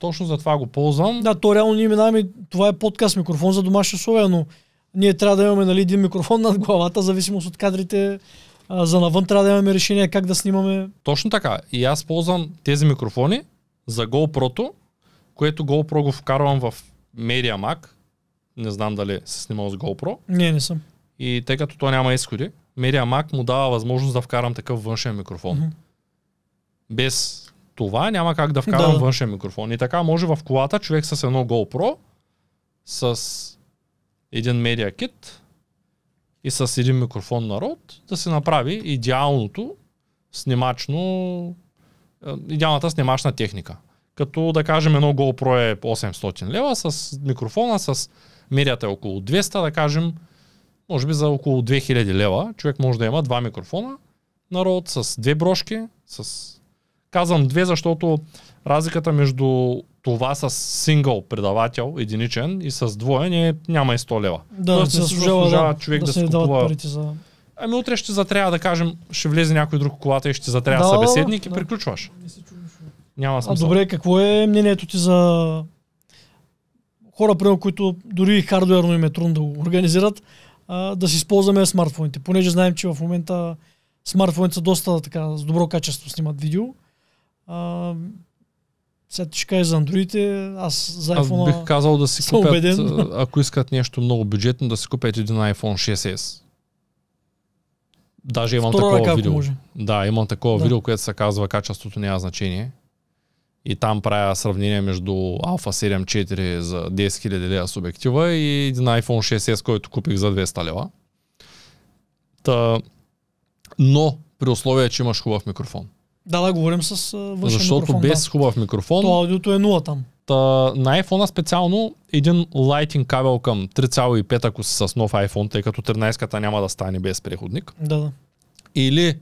Точно за това го ползвам. Да, то реално ние минаваме, това е подкаст микрофон за домашни условия, но ние трябва да имаме нали, един микрофон над главата, зависимост от кадрите. А, за навън трябва да имаме решение как да снимаме. Точно така. И аз ползвам тези микрофони за GoPro-то, което GoPro го вкарвам в Media Mac. Не знам дали се снимал с GoPro. Не, не съм. И тъй като то няма изходи, Media Mac му дава възможност да вкарам такъв външен микрофон. Мгм. Без това няма как да вкарам Да, външен микрофон. И така може в колата човек с едно GoPro, с един Media Kit и с един микрофон на род да се направи идеалното снимачно, е, идеалната снимачна техника. Като да кажем едно GoPro е 800 лева, с микрофона, с медията е около 200, да кажем, може би за около 2000 лева, човек може да има два микрофона на род с две брошки, с... Казвам две, защото разликата между това с сингъл предавател, единичен и с двоен е, няма и 100 лева. Да, Тоест се не заслужава да, човек да, да се купува- парите за... Ами утре ще затрябва да кажем, ще влезе някой друг колата и ще затрябва Да, събеседник и да. приключваш. Няма А смисъл. добре, какво е мнението ти за хора, примерно, които дори и хардуерно им е трудно да го организират, а, да си използваме смартфоните, понеже знаем, че в момента смартфоните са доста така с добро качество снимат видео. А, сега ти ще кажа за андроидите, аз за Аз iPhone бих казал да си купят, убеден. ако искат нещо много бюджетно, да си купят един iPhone 6s. Даже имам втора такова ръка, видео. може. Да, имам такова Да. видео, което се казва качеството няма значение. И там правя сравнение между Alpha 7 IV за 10 000 лева с обектива и един iPhone 6s, който купих за 200 лева. Та, но при условие, че имаш хубав микрофон. Да, да, говорим с външен Защото микрофон. без да. хубав микрофон, То аудиото е нула там. Та, на iPhone специално един Lightning кабел към 3.5, ако си с нов iPhone, тъй като 13-ката няма да стане без преходник. Да, да. Или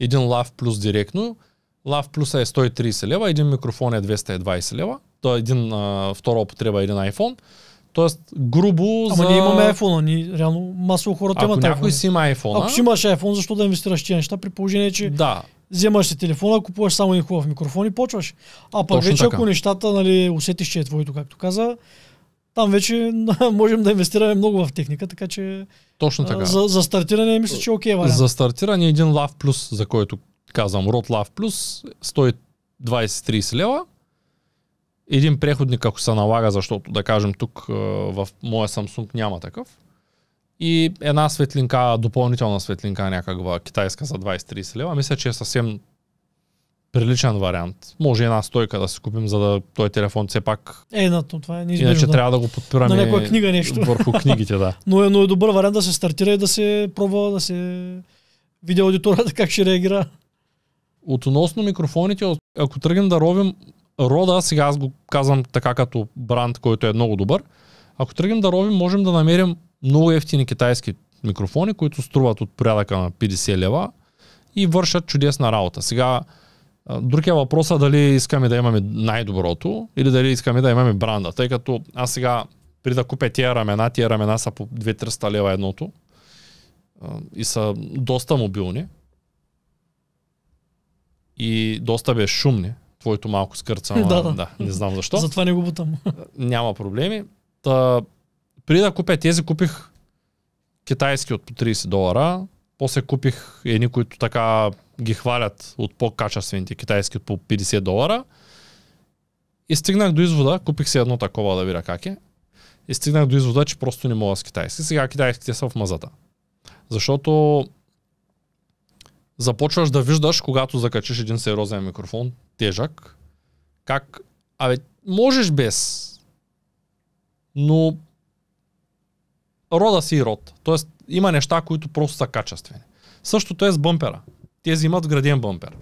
един LAV Plus директно. LAV Plus е 130 лева, един микрофон е 220 лева. То е един а, втора употреба един iPhone. Тоест, грубо Ама за... ние имаме iPhone, ние реално масово хората Ако имат някой iPhone. си има iPhone, Ако си имаш iPhone, защо да инвестираш тия неща, при положение, че да, вземаш си телефона, купуваш само един хубав микрофон и почваш. А пък вече така. ако нещата, нали, усетиш, че е твоето, както каза, там вече можем да инвестираме много в техника, така че точно така. за, за стартиране мисля, че е окей вариант. За стартиране един LAV Plus, за който казвам, Rode LAV Plus, 120-30 лева. Един преходник, ако се налага, защото да кажем тук в моя Samsung няма такъв. И една светлинка, допълнителна светлинка някаква китайска за 20-30 лева. Мисля, че е съвсем приличен вариант. Може една стойка да си купим, за да този телефон все пак. Е, на то, това е неизбежно. Иначе да. трябва да го подпираме На някоя книга нещо. върху книгите, да. Но, е, но е добър вариант да се стартира и да се пробва, да се види аудиторията как ще реагира. Относно микрофоните, ако тръгнем да ровим рода, сега аз го казвам така като бранд, който е много добър, ако тръгнем да ровим, можем да намерим много ефтини китайски микрофони, които струват от порядъка на 50 лева и вършат чудесна работа. Сега, а, друг е въпросът дали искаме да имаме най-доброто или дали искаме да имаме бранда, тъй като аз сега, при да купя тия рамена, тия рамена са по 2-300 лева едното и са доста мобилни и доста безшумни. Твоето малко скърца, Да, да. да, не знам защо. Затова не го бутам. Няма проблеми. Та, преди да купя тези, купих китайски от по 30 долара. После купих едни, които така ги хвалят от по-качествените китайски от по 50 долара. И стигнах до извода, купих си едно такова да видя как е. И стигнах до извода, че просто не мога с китайски. Сега китайските са в мазата. Защото започваш да виждаш, когато закачиш един сериозен микрофон, тежък, как, абе, можеш без, но рода си и род. Тоест, има неща, които просто са качествени. Същото е с бъмпера. Тези имат вграден бъмпер.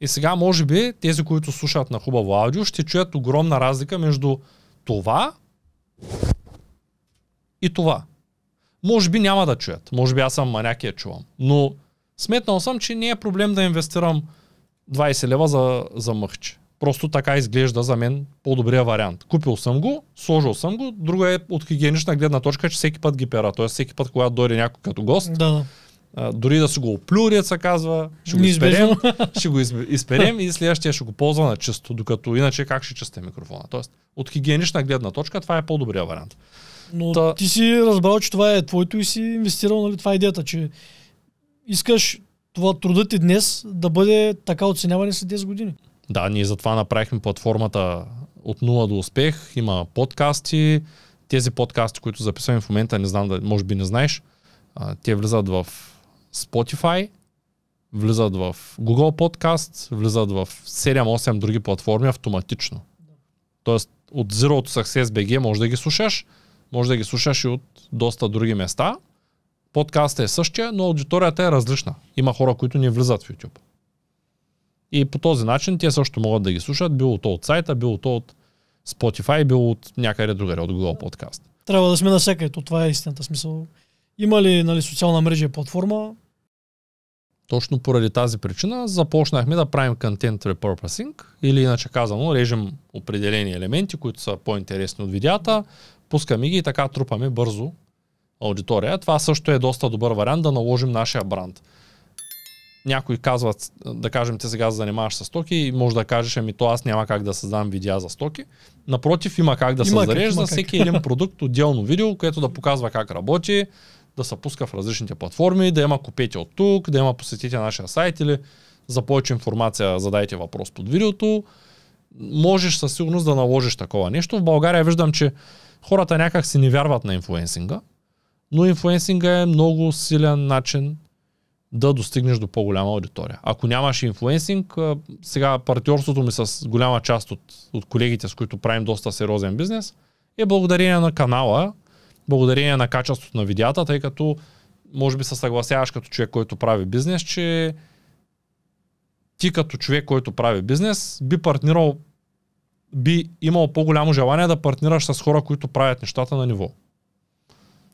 И сега, може би, тези, които слушат на хубаво аудио, ще чуят огромна разлика между това и това. Може би няма да чуят. Може би аз съм маняк и я чувам. Но сметнал съм, че не е проблем да инвестирам 20 лева за, за мъхче. Просто така изглежда за мен по-добрия вариант. Купил съм го, сложил съм го. Друго е от хигиенична гледна точка, че всеки път ги пера. Тоест всеки път, когато дойде някой като гост, да, а, дори да си го оплюрият, се казва, ще го изперем, Неизбежно. ще го изперем и следващия ще го ползва на чисто, докато иначе как ще чисте микрофона. Тоест, от хигиенична гледна точка, това е по-добрия вариант. Но Та- ти си разбрал, че това е твоето и си инвестирал, нали? Това е идеята, че искаш това трудът ти днес да бъде така оценяване след 10 години. Да, ние затова направихме платформата от нула до успех. Има подкасти. Тези подкасти, които записваме в момента, не знам, може би не знаеш, те влизат в Spotify, влизат в Google Podcast, влизат в 7-8 други платформи автоматично. Тоест от Zero to Success BG може да ги слушаш, може да ги слушаш и от доста други места. Подкастът е същия, но аудиторията е различна. Има хора, които не влизат в YouTube. И по този начин те също могат да ги слушат, било то от сайта, било то от Spotify, било от някъде другаде, от Google Podcast. Трябва да сме навсякъде, то това е истината смисъл. Има ли нали, социална мрежа и платформа? Точно поради тази причина започнахме да правим content repurposing или иначе казано режем определени елементи, които са по-интересни от видеята, пускаме ги и така трупаме бързо аудитория. Това също е доста добър вариант да наложим нашия бранд. Някои казват, да кажем, ти сега се занимаваш с стоки и може да кажеш, ами то аз няма как да създам видеа за стоки. Напротив, има как да Има създадеш за как. всеки един продукт отделно видео, което да показва как работи, да се пуска в различните платформи, да има купете от тук, да има посетите нашия сайт или за повече информация задайте въпрос под видеото. Можеш със сигурност да наложиш такова нещо. В България виждам, че хората някак си не вярват на инфлуенсинга, но инфлуенсинга е много силен начин да достигнеш до по-голяма аудитория. Ако нямаш инфлуенсинг, сега партньорството ми с голяма част от, от колегите, с които правим доста сериозен бизнес, е благодарение на канала, благодарение на качеството на видеята, тъй като може би се съгласяваш като човек, който прави бизнес, че ти като човек, който прави бизнес, би партнирал, би имал по-голямо желание да партнираш с хора, които правят нещата на ниво.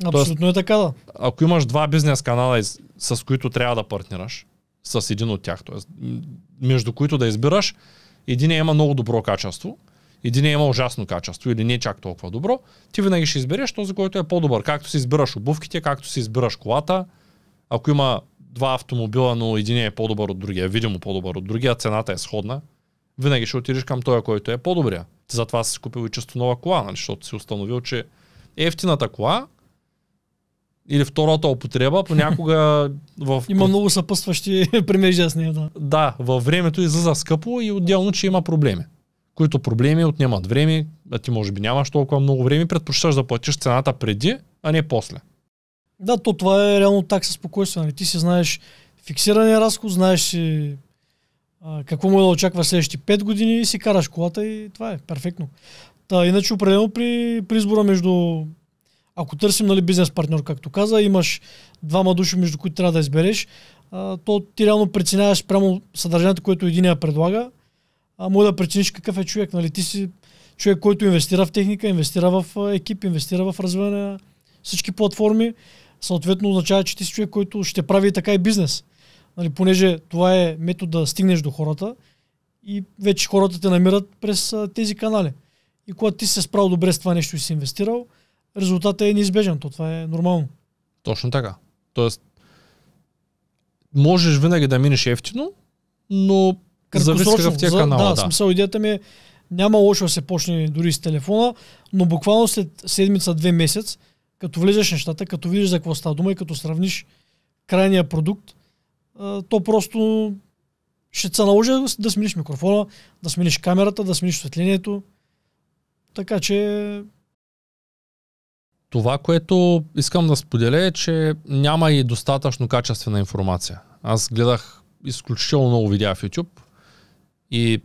Абсолютно е така, да. Ако имаш два бизнес канала, с които трябва да партнираш, с един от тях, т.е. между които да избираш, един има много добро качество, един има ужасно качество или не чак толкова добро, ти винаги ще избереш този, който е по-добър. Както си избираш обувките, както си избираш колата. Ако има два автомобила, но един е по-добър от другия, видимо по-добър от другия, цената е сходна, винаги ще отидеш към този, който е по-добрия. Ти затова си купил и чисто нова кола, нали? защото си установил, че ефтината кола или втората употреба понякога в... Има много съпътстващи примежи с нея, да. Да, във времето излиза скъпо и отделно, че има проблеми. Които проблеми отнемат време, а ти може би нямаш толкова много време, предпочиташ да платиш цената преди, а не после. Да, то това е реално такса спокойствие. Нали? Ти си знаеш фиксирания разход, знаеш си а, какво му е да очаква следващите 5 години и си караш колата и това е перфектно. Та, иначе определено при, при избора между ако търсим нали, бизнес партньор, както каза, имаш двама души, между които трябва да избереш, а, то ти реално преценяваш прямо съдържанието, което един я предлага, а може да прецениш какъв е човек. Нали? Ти си човек, който инвестира в техника, инвестира в екип, инвестира в развиване на всички платформи. Съответно означава, че ти си човек, който ще прави така и бизнес. Нали, понеже това е метод да стигнеш до хората и вече хората те намират през тези канали. И когато ти се справил добре с това нещо и си инвестирал, резултатът е неизбежен. То това е нормално. Точно така. Тоест, можеш винаги да минеш ефтино, но зависи какъв ти е канала. Да, Да, смисъл идеята ми е, няма лошо да се почне дори с телефона, но буквално след седмица, две месец, като влезеш нещата, като видиш за какво става дума и като сравниш крайния продукт, то просто ще се наложи да- смениш микрофона, да смениш камерата, да смениш осветлението. Така че Това, което искам да споделя е, че няма и достатъчно качествена информация. Аз гледах изключително много видеа в YouTube и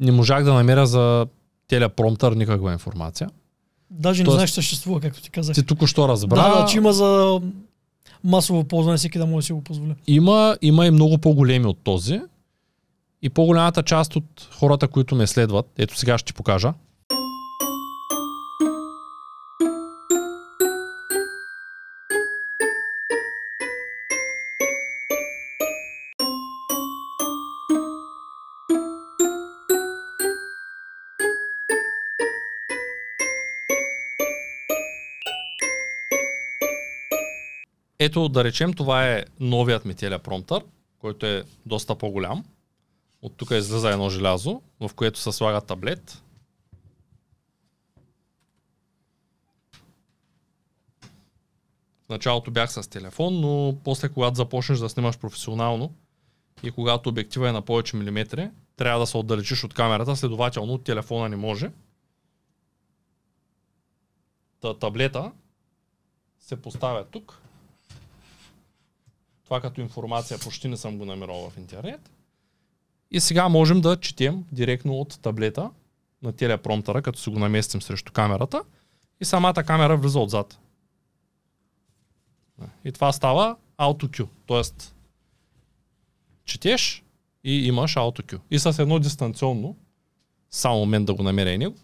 не можах да намеря за телепромтър никаква информация. даже не Тоест- знаеш, че съществува, както ти казах. Ти току-що разбра. Да, да, че има за масово ползване, всеки да може да си го позволя. Има, има и много по-големи от този. И по-голямата част от хората, които ме следват, ето сега ще ти покажа. Ето да речем, това е новият ми телепромтър, който е доста по-голям. От тук излиза едно желязо, в което се слага таблет. В началото бях с телефон, но после когато започнеш да снимаш професионално и когато обектива е на повече милиметри, трябва да се отдалечиш от камерата, следователно от телефона не може. Та таблета се поставя тук. Това като информация почти не съм го намирал в интернет. И сега можем да четем директно от таблета на телепромтера, като си го наместим срещу камерата и самата камера влиза отзад. И това става AutoQ, т.е. четеш и имаш AutoQ. И с едно дистанционно, само момент да го намеря и него.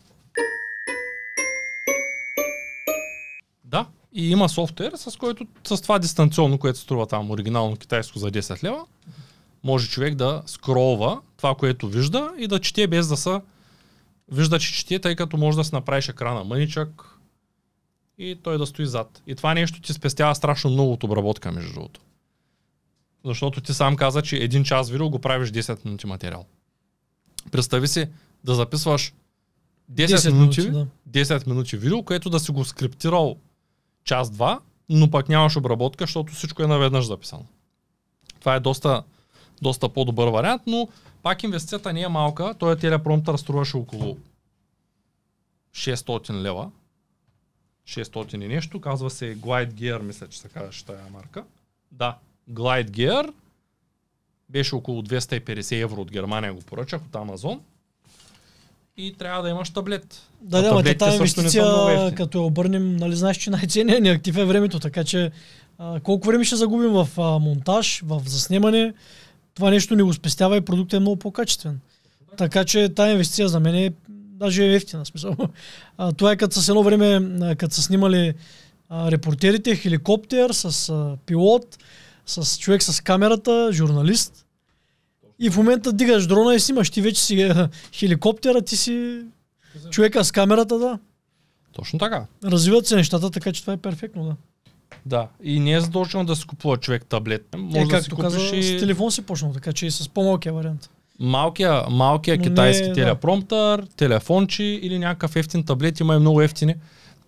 Да, и има софтуер, с който с това дистанционно, което струва там оригинално китайско за 10 лева, може човек да скролва това, което вижда и да чете без да са вижда, че чете, тъй като може да си направиш екрана мъничък и той да стои зад. И това нещо ти спестява страшно много от обработка, между другото. Защото ти сам каза, че един час видео го правиш 10 минути материал. Представи си да записваш 10, 10 минути, минути да. 10 минути видео, което да си го скриптирал час-два, но пък нямаш обработка, защото всичко е наведнъж записано. Това е доста, доста по-добър вариант, но пак инвестицията не е малка. Той телепромптър струваше около 600 лева. 600 и нещо. Казва се Glide Gear, мисля, че се казваше тая марка. Да, Glide Gear. Беше около 250 евро от Германия го поръчах от Амазон. И трябва да имаш таблет. Да, да, но тази инвестиция, като я обърнем, нали, знаеш, че най-ценният ни актив е времето, така че а, колко време ще загубим в а, монтаж, в заснемане, това нещо не го спестява и продуктът е много по-качествен. Така че тази инвестиция за мен е даже е ефтина. Смисъл. А, това е като с едно време, като са снимали а, репортерите, хеликоптер с а, пилот, с човек с камерата, журналист. И в момента дигаш дрона и снимаш. Ти вече си а, хеликоптера, ти си човека с камерата, да. Точно така. Развиват се нещата, така че това е перфектно, да. Да, и не е задължено да си купува човек таблет. Може е, да си купиш каза, и... с телефон си почнал, така че и с по-малкия вариант. Малкия, малкия Но китайски не, телепромптър, да. телефончи или някакъв ефтин таблет, има и много ефтини.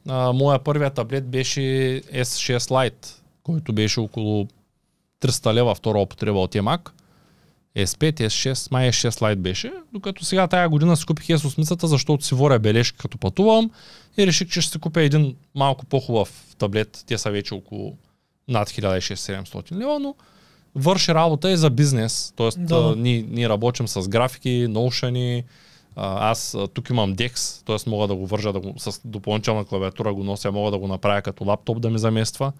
А, моя първия таблет беше S6 Lite, който беше около 300 лева втора употреба от Емак. S5, S6, май S6 Lite беше, докато сега тая година си купих S8, защото си воря бележки като пътувам и реших, че ще си купя един малко по-хубав таблет. Те са вече около над 1600 лева, но върши работа и за бизнес. Тоест, да. а, ние, ние работим с графики, Notion, аз а, тук имам Dex, т.е. мога да го вържа да го, с допълнителна клавиатура го нося, мога да го направя като лаптоп да ми замества.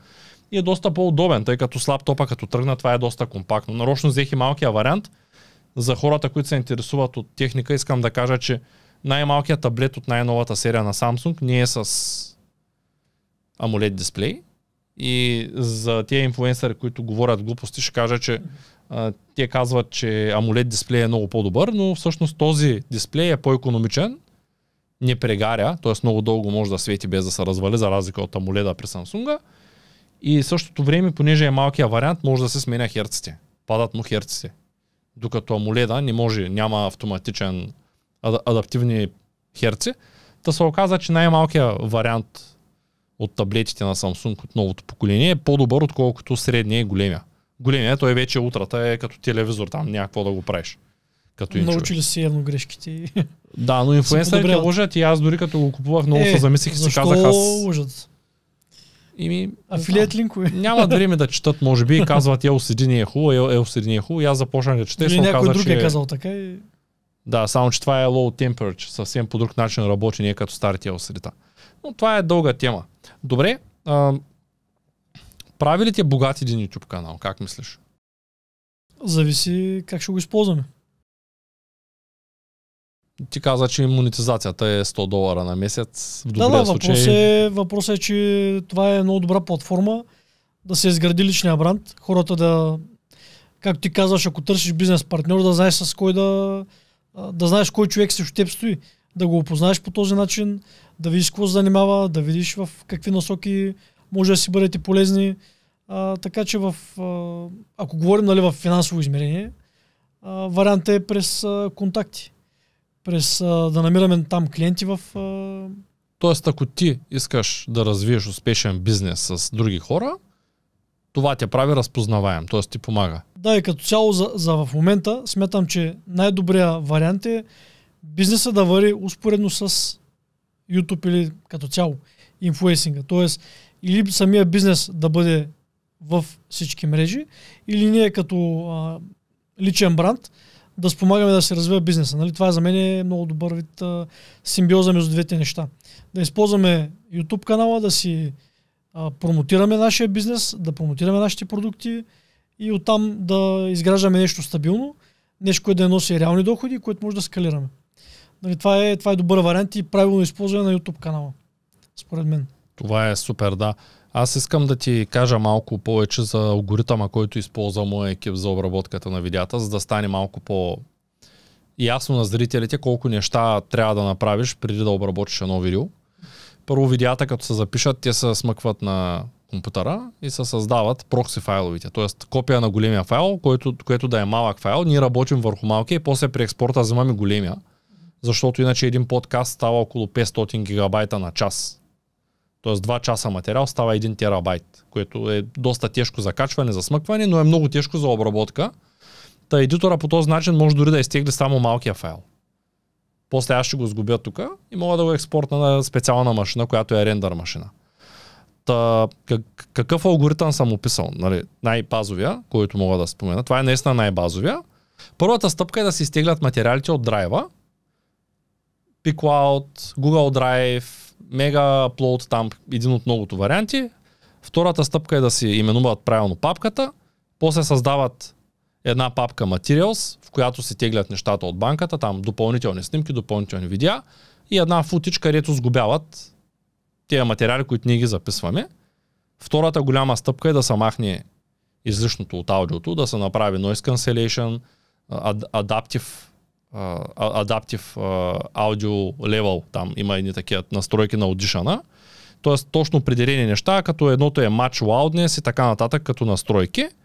И е доста по-удобен, тъй като с лаптопа като тръгна това е доста компактно. Нарочно взех и малкия вариант. За хората, които се интересуват от техника, искам да кажа, че най-малкият таблет от най-новата серия на Samsung не е с AMOLED дисплей. И за тези инфлуенсъри, които говорят глупости, ще кажа, че а, те казват, че AMOLED дисплей е много по-добър, но всъщност този дисплей е по-економичен, не прегаря, т.е. много дълго може да свети без да се развали, за разлика от AMOLED при Samsung. И същото време, понеже е малкият вариант, може да се сменя херците. Падат му херците. Докато AMOLED не може, няма автоматичен адаптивни херци. Та се оказа, че най-малкият вариант от таблетите на Samsung от новото поколение е по-добър, отколкото средния и големия. Големия, той вече утрата е като телевизор, там някакво да го правиш. Като Научили си явно грешките. Да, но инфлуенсърите лъжат и аз дори като го купувах много е, се замислих и си казах аз... лъжат? Ими, Афилият линкове. Нямат време да четат, може би, и казват LCD не е хубаво, LCD не е хубаво, и аз започнах да чета и някой каза, друг че... е казал така и... Да, само че това е low temperature, съвсем по друг начин работи, не е като старите LCD-та. Но това е дълга тема. Добре, а, прави ли ти богат един YouTube канал? Как мислиш? Зависи как ще го използваме. Ти каза, че монетизацията е 100 долара на месец. В да, да, случай... въпрос, е, въпрос е, че това е много добра платформа да се изгради личния бранд, хората да, както ти казваш, ако търсиш бизнес партньор, да знаеш с кой да, да знаеш кой човек срещу теб стои, да го опознаеш по този начин, да видиш какво се занимава, да видиш в какви насоки може да си бъдете полезни. А, така че в, а, ако говорим нали, в финансово измерение, а, вариантът е през а, контакти. През а, да намираме там клиенти в а, Тоест, ако ти искаш да развиеш успешен бизнес с други хора, това те прави разпознаваем, т.е. ти помага. Да, и като цяло за, за в момента смятам, че най-добрият вариант е бизнеса да вари успоредно с YouTube или като цяло инфлуенсинга. Тоест, или самия бизнес да бъде в всички мрежи, или ние като а, личен бранд да спомагаме да се развива бизнеса. Нали? Това за мен е много добър вид а, симбиоза между двете неща. Да използваме YouTube канала, да си а, промотираме нашия бизнес, да промотираме нашите продукти и оттам да изграждаме нещо стабилно, нещо, което да носи реални доходи, което може да скалираме. Нали, това, е, това е добър вариант и правилно използване на YouTube канала, според мен. Това е супер, да. Аз искам да ти кажа малко повече за алгоритъма, който използва моя екип за обработката на видеята, за да стане малко по ясно на зрителите колко неща трябва да направиш преди да обработиш едно видео. Първо видеята, като се запишат, те се смъкват на компютъра и се създават прокси файловите, т.е. копия на големия файл, който, което да е малък файл. Ние работим върху малкия и после при експорта вземаме големия, защото иначе един подкаст става около 500 гигабайта на час. Т.е. 2 часа материал става 1 терабайт, което е доста тежко за качване, за смъкване, но е много тежко за обработка. Та едитора по този начин може дори да изтегли само малкия файл. После аз ще го сгубя тук и мога да го експортна на специална машина, която е рендър машина. Та, как, какъв алгоритъм съм описал? Нали, най-базовия, който мога да спомена. Това е наистина най-базовия. Първата стъпка е да се изтеглят материалите от драйва. PiCloud, Google Drive, Mega Upload, там един от многото варианти. Втората стъпка е да си именуват правилно папката. После създават една папка Materials, в която се теглят нещата от банката, там допълнителни снимки, допълнителни видеа и една футич, където сгубяват тези материали, които ние ги записваме. Втората голяма стъпка е да се махне излишното от аудиото, да се направи noise cancellation, adaptive, adaptive audio level, там има едни такива настройки на аудишана, т.е. точно определени неща, като едното е match loudness и така нататък като настройки –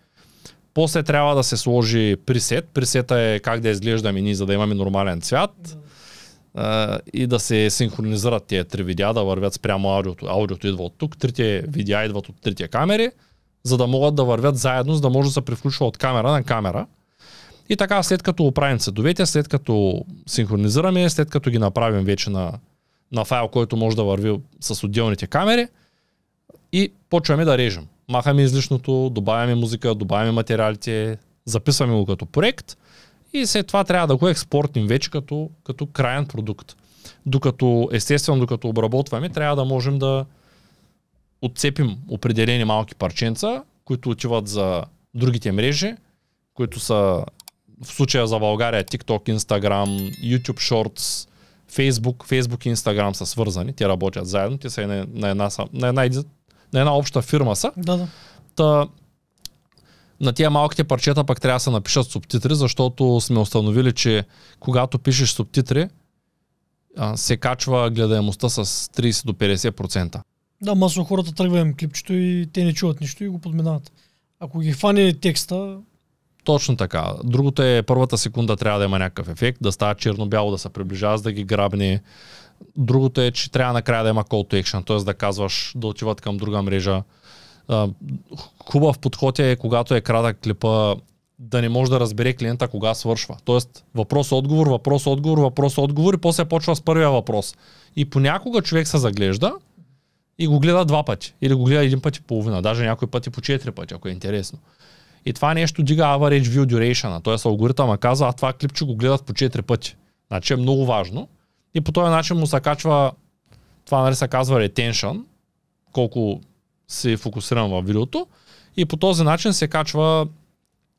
после трябва да се сложи пресет. Пресета е как да изглеждаме ние, за да имаме нормален цвят. Uh, и да се синхронизират тези три видеа, да вървят спрямо аудиото. Аудиото идва от тук, трите видеа идват от трите камери, за да могат да вървят заедно, за да може да се превключва от камера на камера. И така, след като оправим цветовете, след като синхронизираме, след като ги направим вече на, на файл, който може да върви с отделните камери, и почваме да режем махаме излишното, добавяме музика, добавяме материалите, записваме го като проект и след това трябва да го експортим вече като, като крайен продукт. Докато, естествено, докато обработваме, трябва да можем да отцепим определени малки парченца, които отиват за другите мрежи, които са в случая за България TikTok, Instagram, YouTube Shorts, Facebook. Facebook и Instagram са свързани, те работят заедно, те са на, на, една, на една на една обща фирма са. Да, да. Та, на тия малките парчета пък трябва да се напишат субтитри, защото сме установили, че когато пишеш субтитри, се качва гледаемостта с 30 до 50%. Да, масово хората тръгват клипчето и те не чуват нищо и го подминават. Ако ги хване текста... Точно така. Другото е първата секунда трябва да има някакъв ефект, да става черно-бяло, да се приближава, да ги грабне, Другото е, че трябва накрая да има call to action, т.е. да казваш да отиват към друга мрежа. Хубав подход е, когато е кратък клипа, да не може да разбере клиента кога свършва. Тоест въпрос-отговор, въпрос-отговор, въпрос-отговор и после почва с първия въпрос. И понякога човек се заглежда и го гледа два пъти. Или го гледа един път и половина, даже някой пъти по четири пъти, ако е интересно. И това нещо дига average view duration, т.е. алгоритъма казва, а това клипче го гледат по четири пъти. Значи е много важно и по този начин му се качва, това нали се казва retention, колко се фокусирам в видеото и по този начин се качва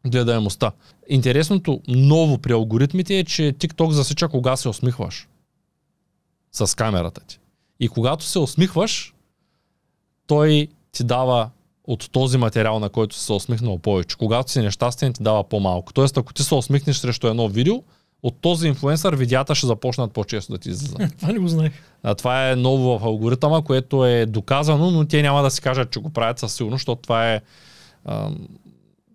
гледаемостта. Интересното ново при алгоритмите е, че TikTok засича кога се усмихваш с камерата ти. И когато се усмихваш, той ти дава от този материал, на който си се усмихнал повече. Когато си нещастен, ти дава по-малко. Тоест, ако ти се усмихнеш срещу едно видео, от този инфлуенсър видеята ще започнат по-често да ти излизат. това не го знаех. А, това е ново в алгоритъма, което е доказано, но те няма да си кажат, че го правят със сигурност, защото това е... А,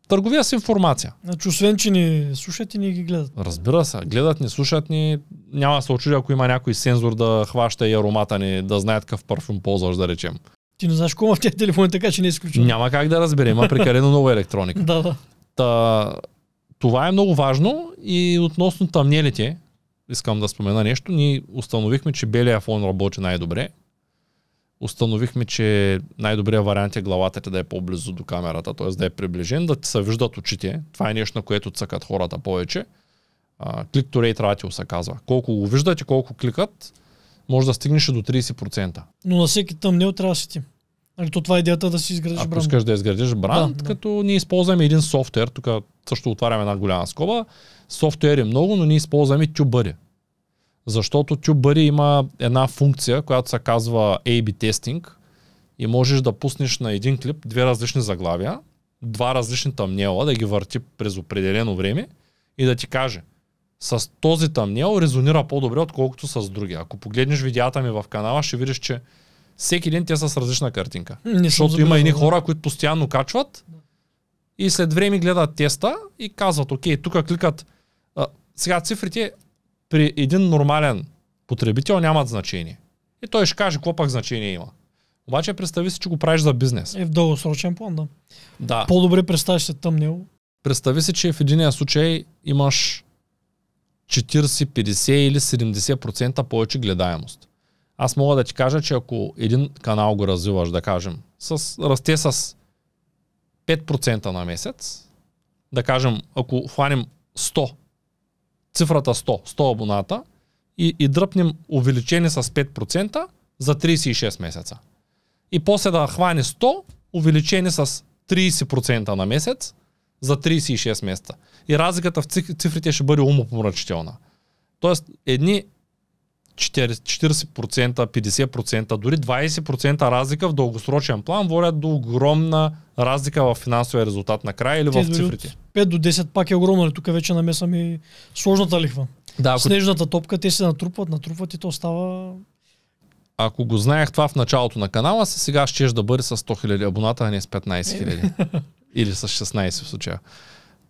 Търговия с информация. Значи, освен, че ни слушат и ни ги гледат. Разбира се, гледат ни, слушат ни, няма да се очуди, ако има някой сензор да хваща и аромата ни, да знаят какъв парфюм ползваш, да речем. Ти не знаеш колко в тези телефони, така че не е изключено. Няма как да разбере, има прекалено много електроника. Да, да. Та, това е много важно и относно тъмнелите, искам да спомена нещо. Ние установихме, че белия фон работи най-добре. Установихме, че най-добрият вариант е главата ти да е по-близо до камерата, т.е. да е приближен, да ти се виждат очите. Това е нещо, на което цъкат хората повече. Click to rate ratio се казва. Колко го виждат и колко кликат, може да стигнеш до 30%. Но на всеки тъмнел трябва да си ти. Нали, то това е идеята да си изградиш Ако бранд. искаш да изградиш бранд, Да, да. като ние използваме един софтуер, тук също отваряме една голяма скоба, софтуер е много, но ние използваме TubeBuddy. Защото TubeBuddy има една функция, която се казва A-B тестинг и можеш да пуснеш на един клип две различни заглавия, два различни тъмнела, да ги върти през определено време и да ти каже с този тъмнел резонира по-добре, отколкото с други. Ако погледнеш видеята ми в канала, ще видиш, че всеки ден те са с различна картинка. Не Защото има едни хора, които постоянно качват и след време гледат теста и казват, окей, тук кликат. А, сега цифрите при един нормален потребител нямат значение. И той ще каже какво пък значение има. Обаче представи си, че го правиш за бизнес. Е в дългосрочен план, да. Да. По-добре представяш се тъмнел. Представи си, че в единия случай имаш 40, 50 или 70% повече гледаемост. Аз мога да ти кажа, че ако един канал го развиваш, да кажем, с, расте с 5% на месец, да кажем, ако хванем 100, цифрата 100, 100 абоната и, и дръпнем увеличение с 5% за 36 месеца. И после да хване 100, увеличение с 30% на месец за 36 месеца. И разликата в циф- цифрите ще бъде умопомрачителна. Тоест, едни 40%, 50%, дори 20% разлика в дългосрочен план водят до огромна разлика в финансовия резултат накрая или Те в цифрите. 5 до 10 пак е огромно. нали? Тук вече намесвам и сложната лихва. Да, ако, Снежната топка, те се натрупват, натрупват и то става... ако го знаех това в началото на канала, сега щеш да бъде с 100 000 абоната, а не с 15 000. Или с 16 в случая.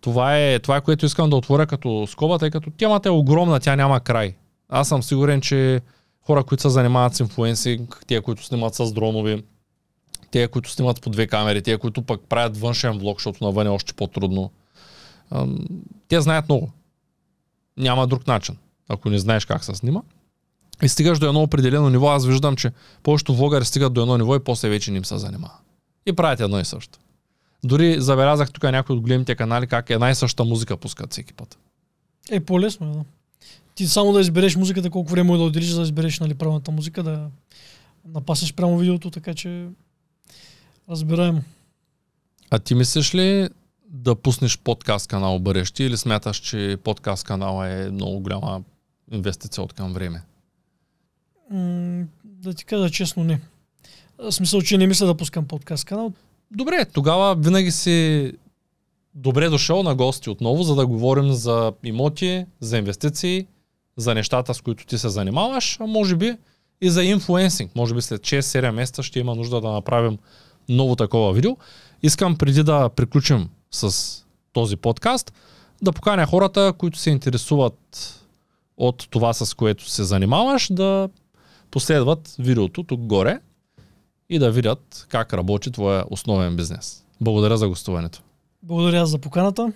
Това е, това е което искам да отворя като скоба, тъй като темата е огромна, тя няма край. Аз съм сигурен, че хора, които се занимават с инфлуенсинг, те, които снимат с дронови, те, които снимат по две камери, те, които пък правят външен влог, защото навън е още по-трудно. Те знаят много. Няма друг начин, ако не знаеш как се снима. И стигаш до едно определено ниво, аз виждам, че повечето влогари стигат до едно ниво и после вече не им се занимава. И правят едно и също. Дори забелязах тук някои от големите канали как една и съща музика пускат всеки път. Е по-лесно, е, да. Ти само да избереш музиката, колко време е да отделиш, за да избереш нали, правилната музика, да напасеш прямо видеото, така че разбираемо. А ти мислиш ли да пуснеш подкаст канал бъдещи или смяташ, че подкаст канал е много голяма инвестиция от към време? М, да ти кажа честно, не. В смисъл, че не мисля да пускам подкаст канал. Добре, тогава винаги си добре дошъл на гости отново, за да говорим за имоти, за инвестиции, за нещата, с които ти се занимаваш, а може би и за инфлуенсинг. Може би след 6-7 месеца ще има нужда да направим ново такова видео. Искам преди да приключим с този подкаст, да поканя хората, които се интересуват от това, с което се занимаваш, да последват видеото тук горе и да видят как работи твоя основен бизнес. Благодаря за гостуването. Благодаря за поканата.